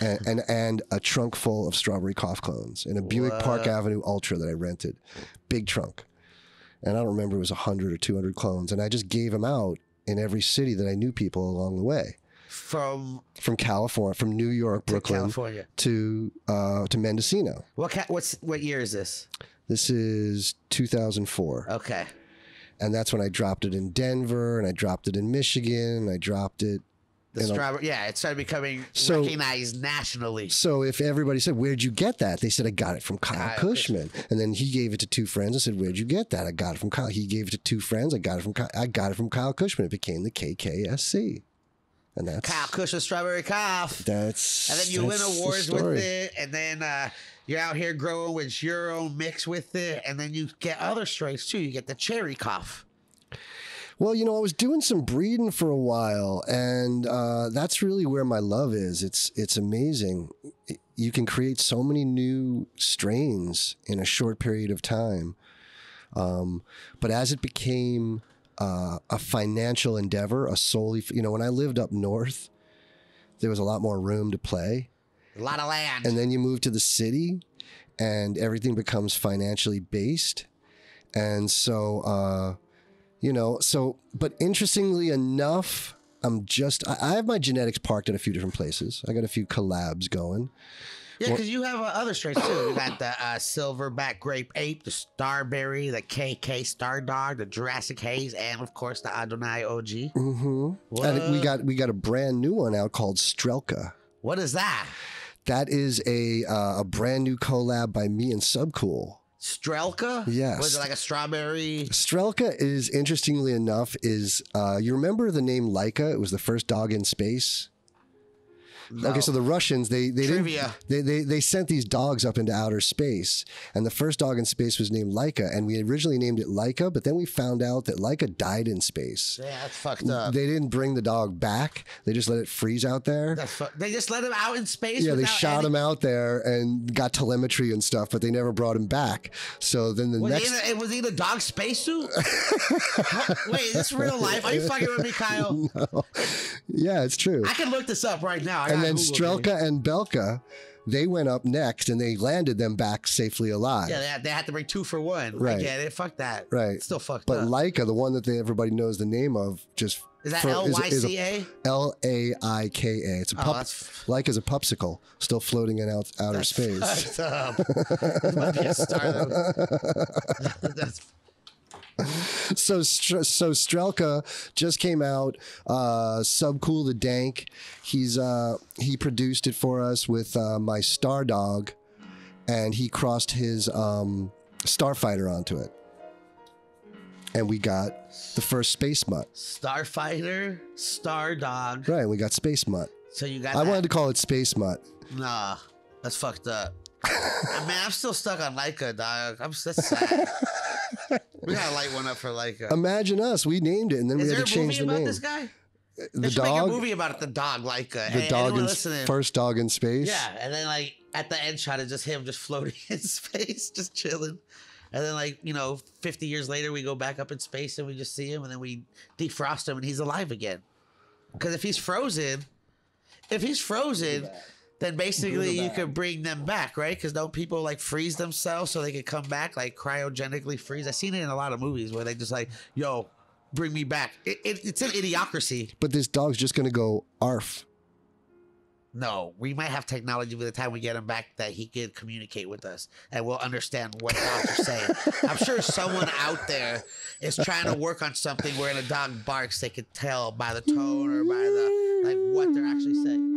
and, and and a trunk full of strawberry cough clones in a Buick Park Avenue Ultra that I rented, big trunk, and I don't remember it was hundred or two hundred clones, and I just gave them out in every city that I knew people along the way. from from California, from New York, Brooklyn, California. to uh, to Mendocino. What ca- what's what year is this? This is 2004, Okay. and that's when I dropped it in Denver, and I dropped it in Michigan, and I dropped it. The strawberry, yeah, it started becoming So- recognized nationally. So if everybody said, "Where'd you get that?" They said, "I got it from Kyle Kyle Kushman," and then he gave it to two friends and said, "Where'd you get that?" I got it from Kyle. He gave it to two friends. I got it from Kyle. I got it from Kyle Kushman. It became the KKSC, and that's Kyle Kushman Strawberry Cough. That's And then you win awards with it, and then uh, you're out here growing with your own mix with it, and then you get other strains too. You get the cherry cough. Well, you know, I was doing some breeding for a while, and uh, that's really where my love is. It's it's amazing. You can create so many new strains in a short period of time. Um, but as it became uh, a financial endeavor, a solely, you know, when I lived up north, there was a lot more room to play. A lot of land. And then you move to the city and everything becomes financially based. And so, uh, you know, so, but interestingly enough, I'm just, I, I have my genetics parked at a few different places. I got a few collabs going. yeah, because you have uh, other strains too. You got the uh, silverback grape ape, the starberry, the KK star dog, the Jurassic haze, and of course the Adonai OG. Mm-hmm. And we got, we got a brand new one out called Strelka. What is that? That is a, uh, a brand new collab by me and Subcool. Strelka? Yes. Was it like a strawberry? Strelka is interestingly enough is uh, you remember the name Laika? It was the first dog in space. Okay, so the Russians they they Trivia. didn't they, they they sent these dogs up into outer space, and the first dog in space was named Laika, and we originally named it Laika, but then we found out that Laika died in space. Yeah, that's fucked up. They didn't bring the dog back; they just let it freeze out there. That's fu- they just let him out in space. Yeah, they shot any- him out there and got telemetry and stuff, but they never brought him back. So then the Was, next he a, was he in a dog spacesuit? Wait, is this real life? Are you fucking with me, Kyle? No. Yeah, it's true. I can look this up right now. I and then Google, Strelka baby. and Belka, they went up next and they landed them back safely alive. Yeah, they had, they had to bring two for one. Right. get it. Fuck that. Right. It's still fucked but up. Laika, the one that they, everybody knows the name of, just is that L Y is C A? L A I K A. It's a Oh, pup. that's- Laika's a popsicle, still floating in out, outer space. Fucked up. This might be a star. that- That's so so Strelka just came out. Uh, Subcool the Dank. He's uh, he produced it for us with uh, my Star Dog, and he crossed his um, Starfighter onto it, and we got the first Space Mutt. Starfighter, Star Dog. Right, we got Space Mutt. So you got I that. wanted to call it Space Mutt. Nah, that's fucked up. Man, I'm still stuck on Laika, dog. I'm that's sad. we gotta light one up for Laika. Imagine us. We named it, and then Is we had to change movie the about name. this guy? Uh, the They should make a movie about it. The dog Laika. The Hey, dog anyone in listening? first dog in space. Yeah, and then like at the end shot is just him just floating in space, just chilling. And then like you know, 50 years later, we go back up in space and we just see him, and then we defrost him, and he's alive again. Because if he's frozen, if he's frozen, then basically you could bring them back, right? Because don't people like freeze themselves so they could come back, like cryogenically freeze? I've seen it in a lot of movies where they just like, yo, bring me back. It, it, it's an idiocracy. But this dog's just gonna go arf. No, we might have technology by the time we get him back that he can communicate with us and we'll understand what dogs are saying. I'm sure someone out there is trying to work on something where when a dog barks, they could tell by the tone or by the like what they're actually saying.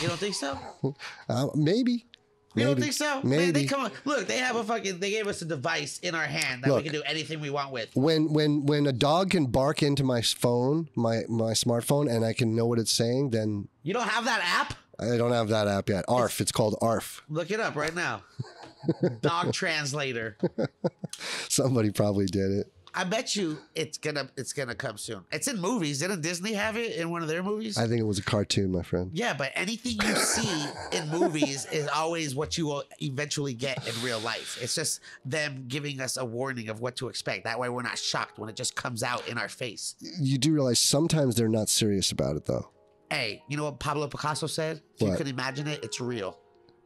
You don't think so? Uh, maybe. You don't think so? Man, Maybe. they come on. Look, they have a fucking. They gave us a device in our hand that Look. we can do anything we want with. when when when a dog can bark into my phone, my my smartphone, and I can know what it's saying, then You don't have that app? I don't have that app yet. ARF. It's called ARF. Look it up right now. Dog translator. Somebody probably did it. I bet you it's gonna it's gonna come soon. It's in movies. Didn't Disney have it in one of their movies? I think it was a cartoon, my friend. yeah, but anything you see in movies is always what you will eventually get in real life. It's just them giving us a warning of what to expect. That way we're not shocked when it just comes out in our face. You do realize sometimes they're not serious about it, though. Hey, you know what Pablo Picasso said? If you can imagine it, it's real.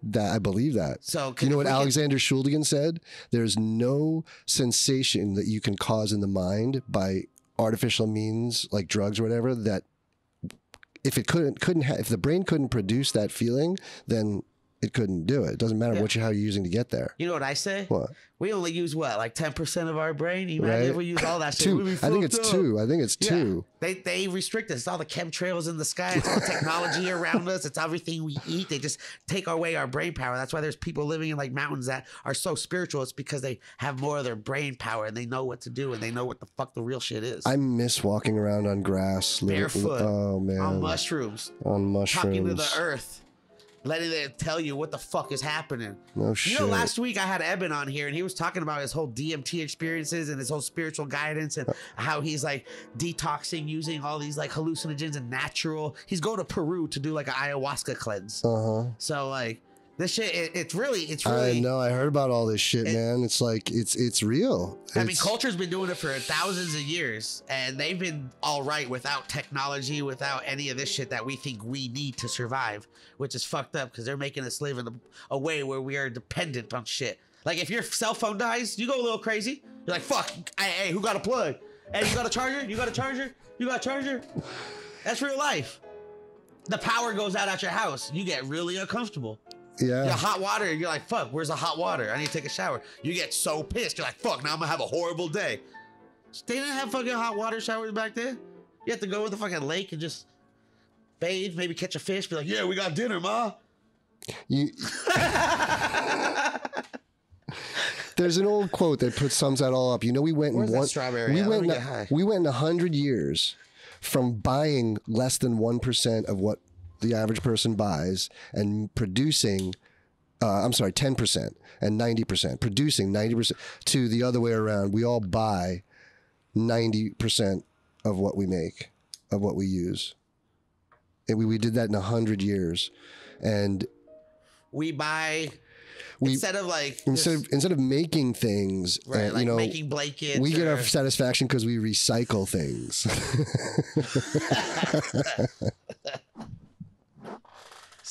That I believe that. So You know what can- Alexander Shulgin said? There's no sensation that you can cause in the mind by artificial means like drugs or whatever that if it couldn't couldn't ha- if the brain couldn't produce that feeling, then it couldn't do it. It doesn't matter Yeah. what you how you're using to get there. You know what I say? What? We only use what, like ten percent of our brain. Imagine Right? if we use all that shit. Two. I think it's up. two. I think it's Yeah. two. They they restrict us. It's all the chemtrails in the sky. It's all the technology around us. It's everything we eat. They just take away our brain power. That's why there's people living in like mountains that are so spiritual. It's because they have more of their brain power and they know what to do and they know what the fuck the real shit is. I miss walking around on grass, Barefoot, Oh man, on mushrooms, on mushrooms. talking to the earth, letting them tell you what the fuck is happening. No You shit. know, last week I had Eben on here and he was talking about his whole DMT experiences and his whole spiritual guidance and how he's like detoxing using all these like hallucinogens and natural. He's going to Peru to do like an ayahuasca cleanse. uh huh. So like this shit, it, it's really, it's really. I know. I heard about all this shit, It- man. It's like it's it's real. I mean, culture's been doing it for thousands of years, and they've been all right without technology, without any of this shit that we think we need to survive, which is fucked up because they're making us live in a, a way where we are dependent on shit. Like if your cell phone dies, you go a little crazy. You're like, "Fuck, hey, hey who got a plug? Hey, you got a charger? You got a charger? You got a charger?" That's real life. The power goes out at your house. You get really uncomfortable. Yeah. The hot water, you're like, fuck, where's the hot water? I need to take a shower. You get so pissed. You're like, fuck, now I'm gonna have a horrible day. They didn't have fucking hot water showers back then. You have to go with the fucking lake and just bathe, maybe catch a fish, be like, yeah, we got dinner, ma. You, there's an old quote that puts sums that all up. You know, we went Where's in one. strawberry We at? Went. in we went in a hundred years from buying less than one percent of what the average person buys and producing. Uh, I'm sorry, ten percent and ninety percent producing ninety percent to the other way around. We all buy ninety percent of what we make, of what we use. And we, we did that in a hundred years, and We buy we instead of like instead of instead of making things, right, uh, like you know, making blankets. we get or- our satisfaction because we recycle things.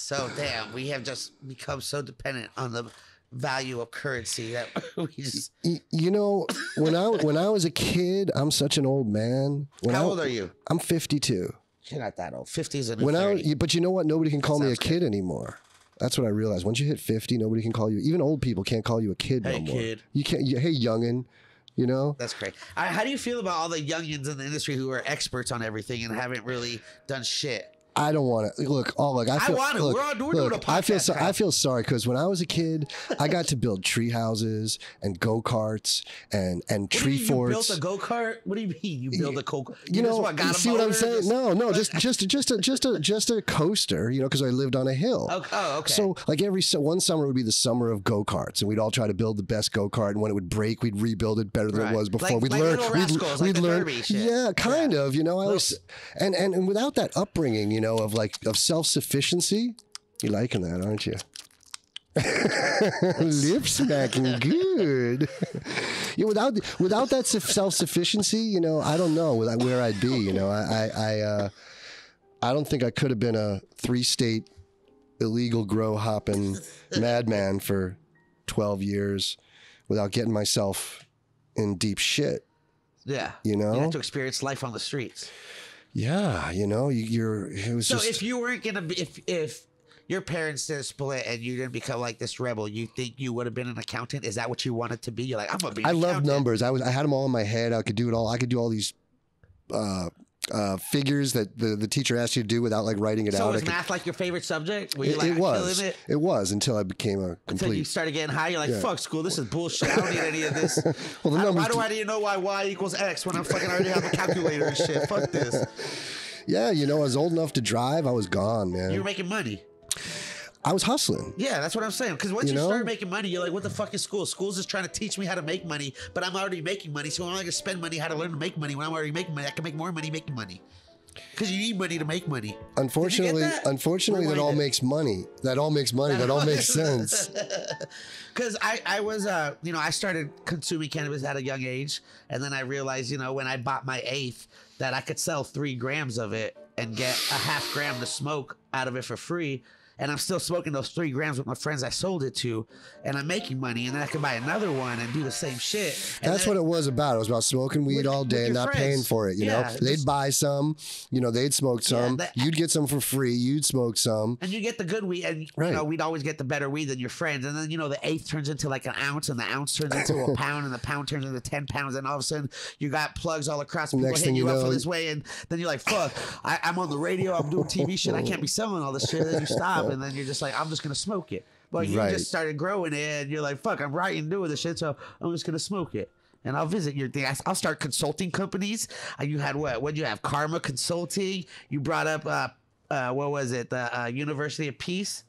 so damn, we have just become so dependent on the value of currency that we just. You know, when I when I was a kid, I'm such an old man. When How I, old are you? I'm 52. You're not that old. Fifties and When I but you know what? Nobody can call me a kid anymore. That's what I realized. Once you hit 50, nobody can call you. Even old people can't call you a kid Hey, no more. kid. You can't. You, hey, youngin. You know. That's great. I, how do you feel about all the youngins in the industry who are experts on everything and haven't really done shit? I don't want to look. Oh, look! I, I feel, want to. Look, We're on- we're doing look, a I feel podcast, so, I feel sorry because when I was a kid, I got to build tree houses and go karts and and tree you forts. you built a go kart? What do you mean you build a go kart? you know, what, got you see what I'm saying? Just- No, no, just just just a just a just a coaster. You know, because I lived on a hill. Oh, oh, okay. So like every su- one summer would be the summer of go karts, and we'd all try to build the best go kart. And when it would break, we'd rebuild it better than Right. it was before. Like- we'd like learn. Little we'd like we'd learn. Yeah, kind Yeah. of. You know, I was, and and and without that upbringing, you know, of like of self sufficiency, You're liking that, aren't you? Lip smacking good. yeah, without without that self sufficiency, you know, I don't know where I'd be. You know, I I I, uh, I don't think I could have been a three state illegal grow hopping madman for twelve years without getting myself in deep shit. yeah. You know? You have to experience life on the streets. Yeah, you know, you, you're. It was So just. if you weren't gonna be, if if your parents didn't split and you didn't become like this rebel, you think you would have been an accountant? Is that what you wanted to be? You're like, I'm gonna be. I love numbers. I was. I had them all in my head. I could do it all. I could do all these. Uh, uh, figures that the, the teacher asked you to do without like writing it So out. I was could- math like your favorite subject? Were you it, like it was. It. it? was until I became a Until you complete. started getting high, you're like, Yeah. fuck school, this is bullshit. I don't need any of this. Well, the I- numbers why do I need to know why y equals x when I'm fucking already have a calculator and shit? Fuck this. Yeah, you know, I was old enough to drive. I was gone, man. You're making money. I was hustling. Yeah, that's what I'm saying. Because once you, You know? start making money, you're like, what the fuck is school? School's just trying to teach me how to make money, but I'm already making money, so I'm not going to spend money how to learn to make money when I'm already making money. I can make more money making money. Because you need money to make money. Unfortunately, that? unfortunately, that all it. makes money. That all makes money. That all makes sense. Because I, I was, uh, you know, I started consuming cannabis at a young age, and then I realized, you know, when I bought my eighth, that I could sell three grams of it and get a half gram to smoke out of it for free. And I'm still smoking those three grams with my friends I sold it to, and I'm making money, and then I can buy another one and do the same shit. That's what it was about. It was about smoking weed With- all day and not friends. paying for it. You Yeah, know, they'd just- buy some. You know, they'd smoke some. that- You'd get some for free. You'd smoke some. And you get the good weed, and Right. you know we'd always get the better weed than your friends. And then you know the eighth turns into like an ounce, and the ounce turns into a pound, and the pound turns into ten pounds, and all of a sudden you got plugs all across. People Next hitting you you up know- for this way, and then you're like, "Fuck, I, I'm on the radio, I'm doing TV shit, I can't be selling all this shit." And then you stop, and then you're just like, "I'm just gonna smoke it." But you Right. just started growing it, and you're like, "Fuck, I'm writing, doing this shit, so I'm just gonna smoke it." And I'll visit your thing. I'll start consulting companies. Uh, you had what? What you have? Karma Consulting. You brought up uh, uh, what was it? The uh, University of Peace.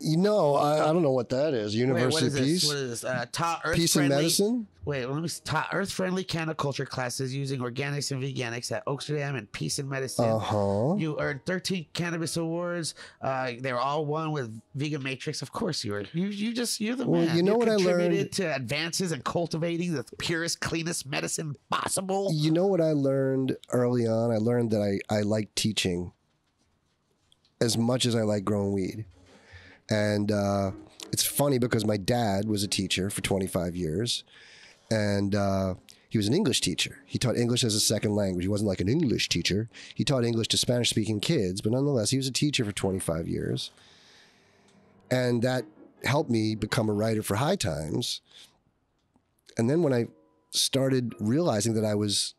You know, I, I don't know what that is. Wait, what University is of this? Peace. What is this? Uh, earth Peace and medicine. Wait, let me. Taught earth friendly canoculture classes using organics and veganics at Oaksterdam and Peace and Medicine. Uh huh. You earned 13 cannabis awards. Uh, they were all won with Vegamatrix. Of course, you were. You, you just you're the Well, man. you know what I learned? to advances in cultivating the purest, cleanest medicine possible. You know what I learned early on? I learned that I, I like teaching as much as I like growing weed. And uh, it's funny because my dad was a teacher for 25 years. And uh, he was an English teacher. He taught English as a second language. He wasn't like an English teacher. He taught English to Spanish speaking kids, but nonetheless, he was a teacher for 25 years. And that helped me become a writer for High Times. And then when I started realizing that I was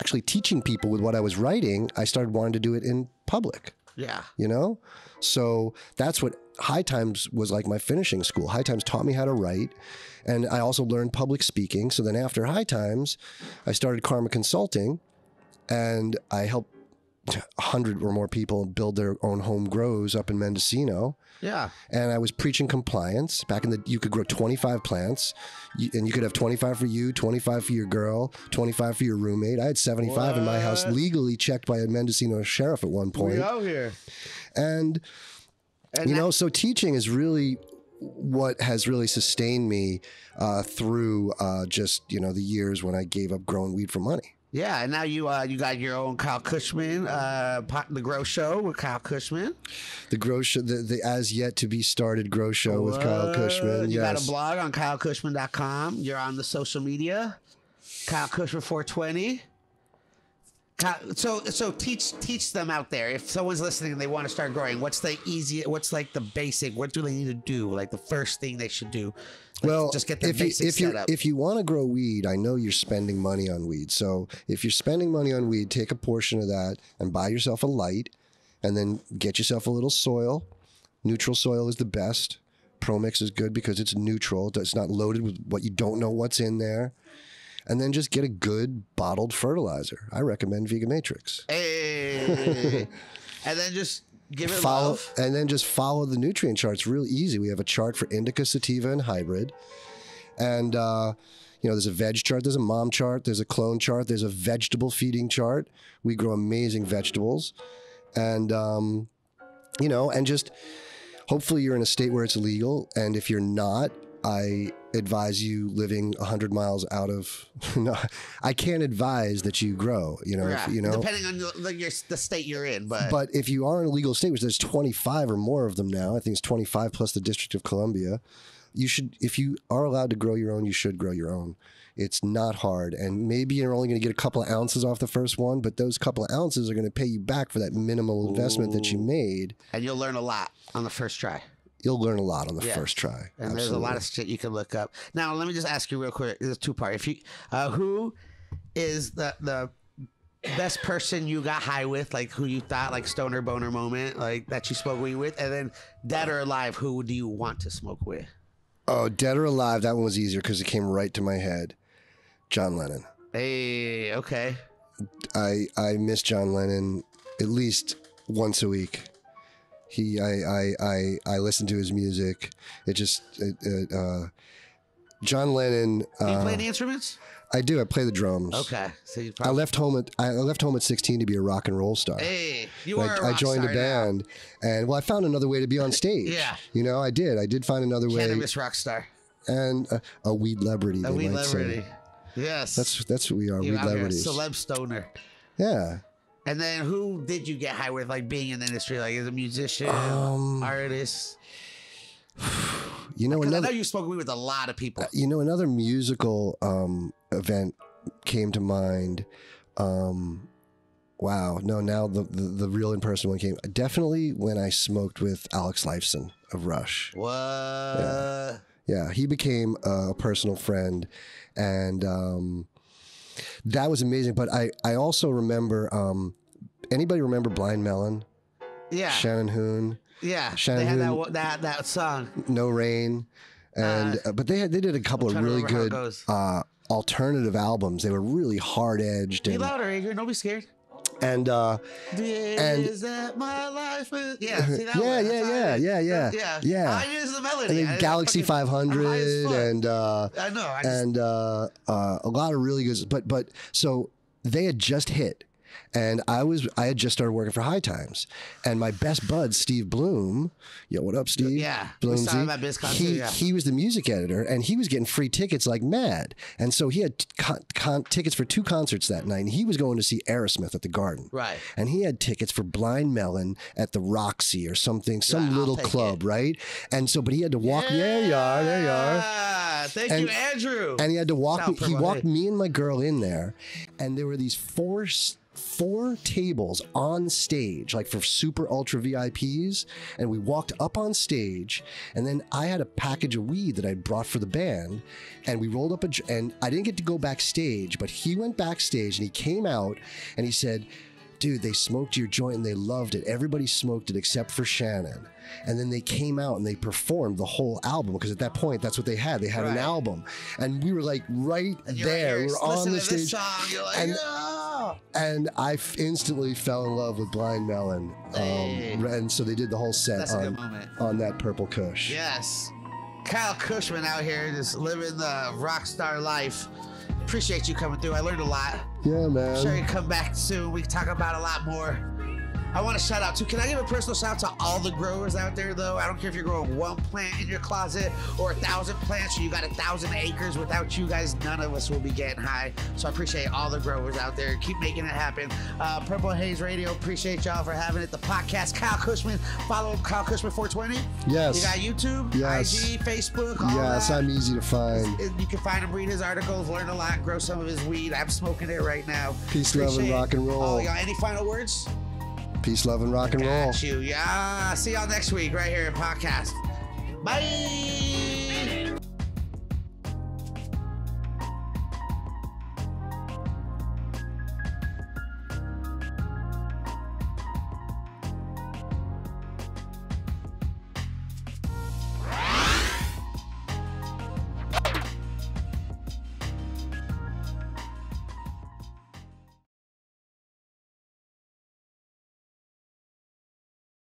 actually teaching people with what I was writing, I started wanting to do it in public, Yeah. you know? So that's what High Times was like my finishing school. High Times taught me how to write, and I also learned public speaking. So then after High Times, I started Karma Consulting, and I helped a hundred or more people build their own home grows up in Mendocino Yeah. and I was preaching compliance. Back in the, you could grow 25 plants, and you could have 25 for you, 25 for your girl, 25 for your roommate. I had 75 in my house, legally checked by a Mendocino sheriff at one point. We out here. And And you know, so teaching is really what has really sustained me uh, through uh, just you know the years when I gave up growing weed for money. Yeah, and now you uh you got your own Kyle Kushman, uh the Grow Show with Kyle Kushman. The grow show, the, the as yet to be started grow show with Kyle? Kushman. You yes. got a blog on kylekushman.com. You're on the social media. Kyle Kushman 420. So so teach teach them out there. If someone's listening and they want to start growing, what's the easy what's like the basic? What do they need to do? Like the first thing they should do? Like, well, just get the if you, if you if you want to grow weed, I know you're spending money on weed. So if you're spending money on weed, take a portion of that and buy yourself a light, and then get yourself a little soil. Neutral soil is the best. Promix is good because it's neutral. It's not loaded with what you don't know what's in there. And then just get a good bottled fertilizer. I recommend Vegamatrix. hey, and then just give it follow love. and then just follow the nutrient charts real easy we have a chart for indica sativa and hybrid and uh, you know there's a veg chart there's a mom chart there's a clone chart there's a vegetable feeding chart we grow amazing vegetables and um, you know and just hopefully you're in a state where it's legal and if you're not i advise you living 100 miles out of no i can't advise that you grow you know if- you know depending on the, the, your, the state you're in, but, but if you are in a legal state, which there's 25 or more of them now, I think it's 25 plus the District of Columbia, you should, if you are allowed to grow your own, you should grow your own. It's not hard. And maybe you're only going to get a couple of ounces off the first one, but those couple of ounces are going to pay you back for that minimal investment that you made. and you'll learn a lot on the first try. You'll learn a lot on the Yeah. first try. And there's a lot of shit you can look up. Now, let me just ask you real quick. There's two part. If you, uh, who is the the best person you got high with? Like who you thought like stoner boner moment, like that you spoke weed with, and then dead or alive, who do you want to smoke with? Oh, dead or alive, that one was easier because it came right to my head. John Lennon. Hey, okay. I I miss John Lennon at least once a week. He I I I, I listen to his music. It just it, it, uh, John Lennon. Do you play Uh, any instruments? I do. I play the drums. Okay, so you probably- I left home at I left home at 16 to be a rock and roll star. Hey, you I, are. I joined a star now. band, and well, I found another way to be on stage. Yeah. you know, I did. I did find another way, Cannabis rock star. and a, a weed celebrity. A weed celebrity. Yes. That's that's what we are, you weed celebrities. celeb stoner. Yeah. And then who did you get high with, like being in the industry, like as a musician, Um, artist? You know, 'Cause I know another you spoke with a lot of people. you know another musical um, event came to mind. Um, wow, no, now the, the the real in person one came. Definitely when I smoked with Alex Lifeson of Rush. What? Yeah, he became a personal friend, and um, that was amazing. But I I also remember. Um, anybody remember Blind Melon? Yeah, Shannon Hoon, yeah. Shannon they had that, Hoon- one- that that song. No Rain, and uh, but they had they did a couple of really remember how it good uh, alternative albums. They were really hard edged Be and louder, Adrian. Don't be scared. and uh, And- Is that my life? is- Yeah, see that Yeah, one? yeah, yeah, yeah, yeah, yeah, yeah. I use the melody. and then Galaxy fucking- I'm high as 500 and uh, I know. I just, and uh, uh, a lot of really good. But but so they had just hit, and I was I had just started working for High Times, and my best bud Steve Bloom, yo, what up, Steve? Yeah, we saw him at BizCon He yeah. he was the music editor, and he was getting free tickets like mad, and so he had con- con- tickets for two concerts that night, and he was going to see Aerosmith at the Garden, Right. And he had tickets for Blind Melon at the Roxy or something, some I'll little club, right? And so, but he had to walk. Yeah, There you are. There you are Thank And- you, Andrew. and he had to walk me, he walked me and my girl in there and there were these four s- four tables on stage like for super ultra vips and we walked up on stage and then i had a package of weed that i brought for the band and we rolled up a and i didn't get to go backstage but he went backstage and he came out and he said dude, they smoked your joint and they loved it. Everybody smoked it except for Shannon. And then they came out and they performed the whole album because at that point, that's what they had. They had an album. And we were like right there. Like, we were on the stage. song. Like, And- And I f- instantly fell in love with Blind Melon. Um, Hey. And so they did the whole set That's a good on, moment. on that Purple Kush. Yes. Kyle Kushman out here just living the rock star life. Appreciate you coming through. I learned a lot. Yeah, man. I'm sure you come back soon. We can talk about a lot more. I want to shout out to. Can I give a personal shout out to all the growers out there, though? I don't care if you're growing one plant in your closet or a thousand plants, or you got a thousand acres. Without you guys, none of us will be getting high. So I appreciate all the growers out there. Keep making it happen. Uh, Purple Haze Radio. Appreciate y'all for having it. The podcast. Kyle Kushman. Follow Kyle Kushman 420. Yes. You got YouTube, Yes. IG, Facebook. All Yes, that. I'm easy to find. You can find him, read his articles, learn a lot, grow some of his weed. I'm smoking it right now. Peace, love, and rock and roll. Oh, y'all, any final words? Peace, love, and rock and roll. You. Yeah. See y'all next week right here in podcast. Bye.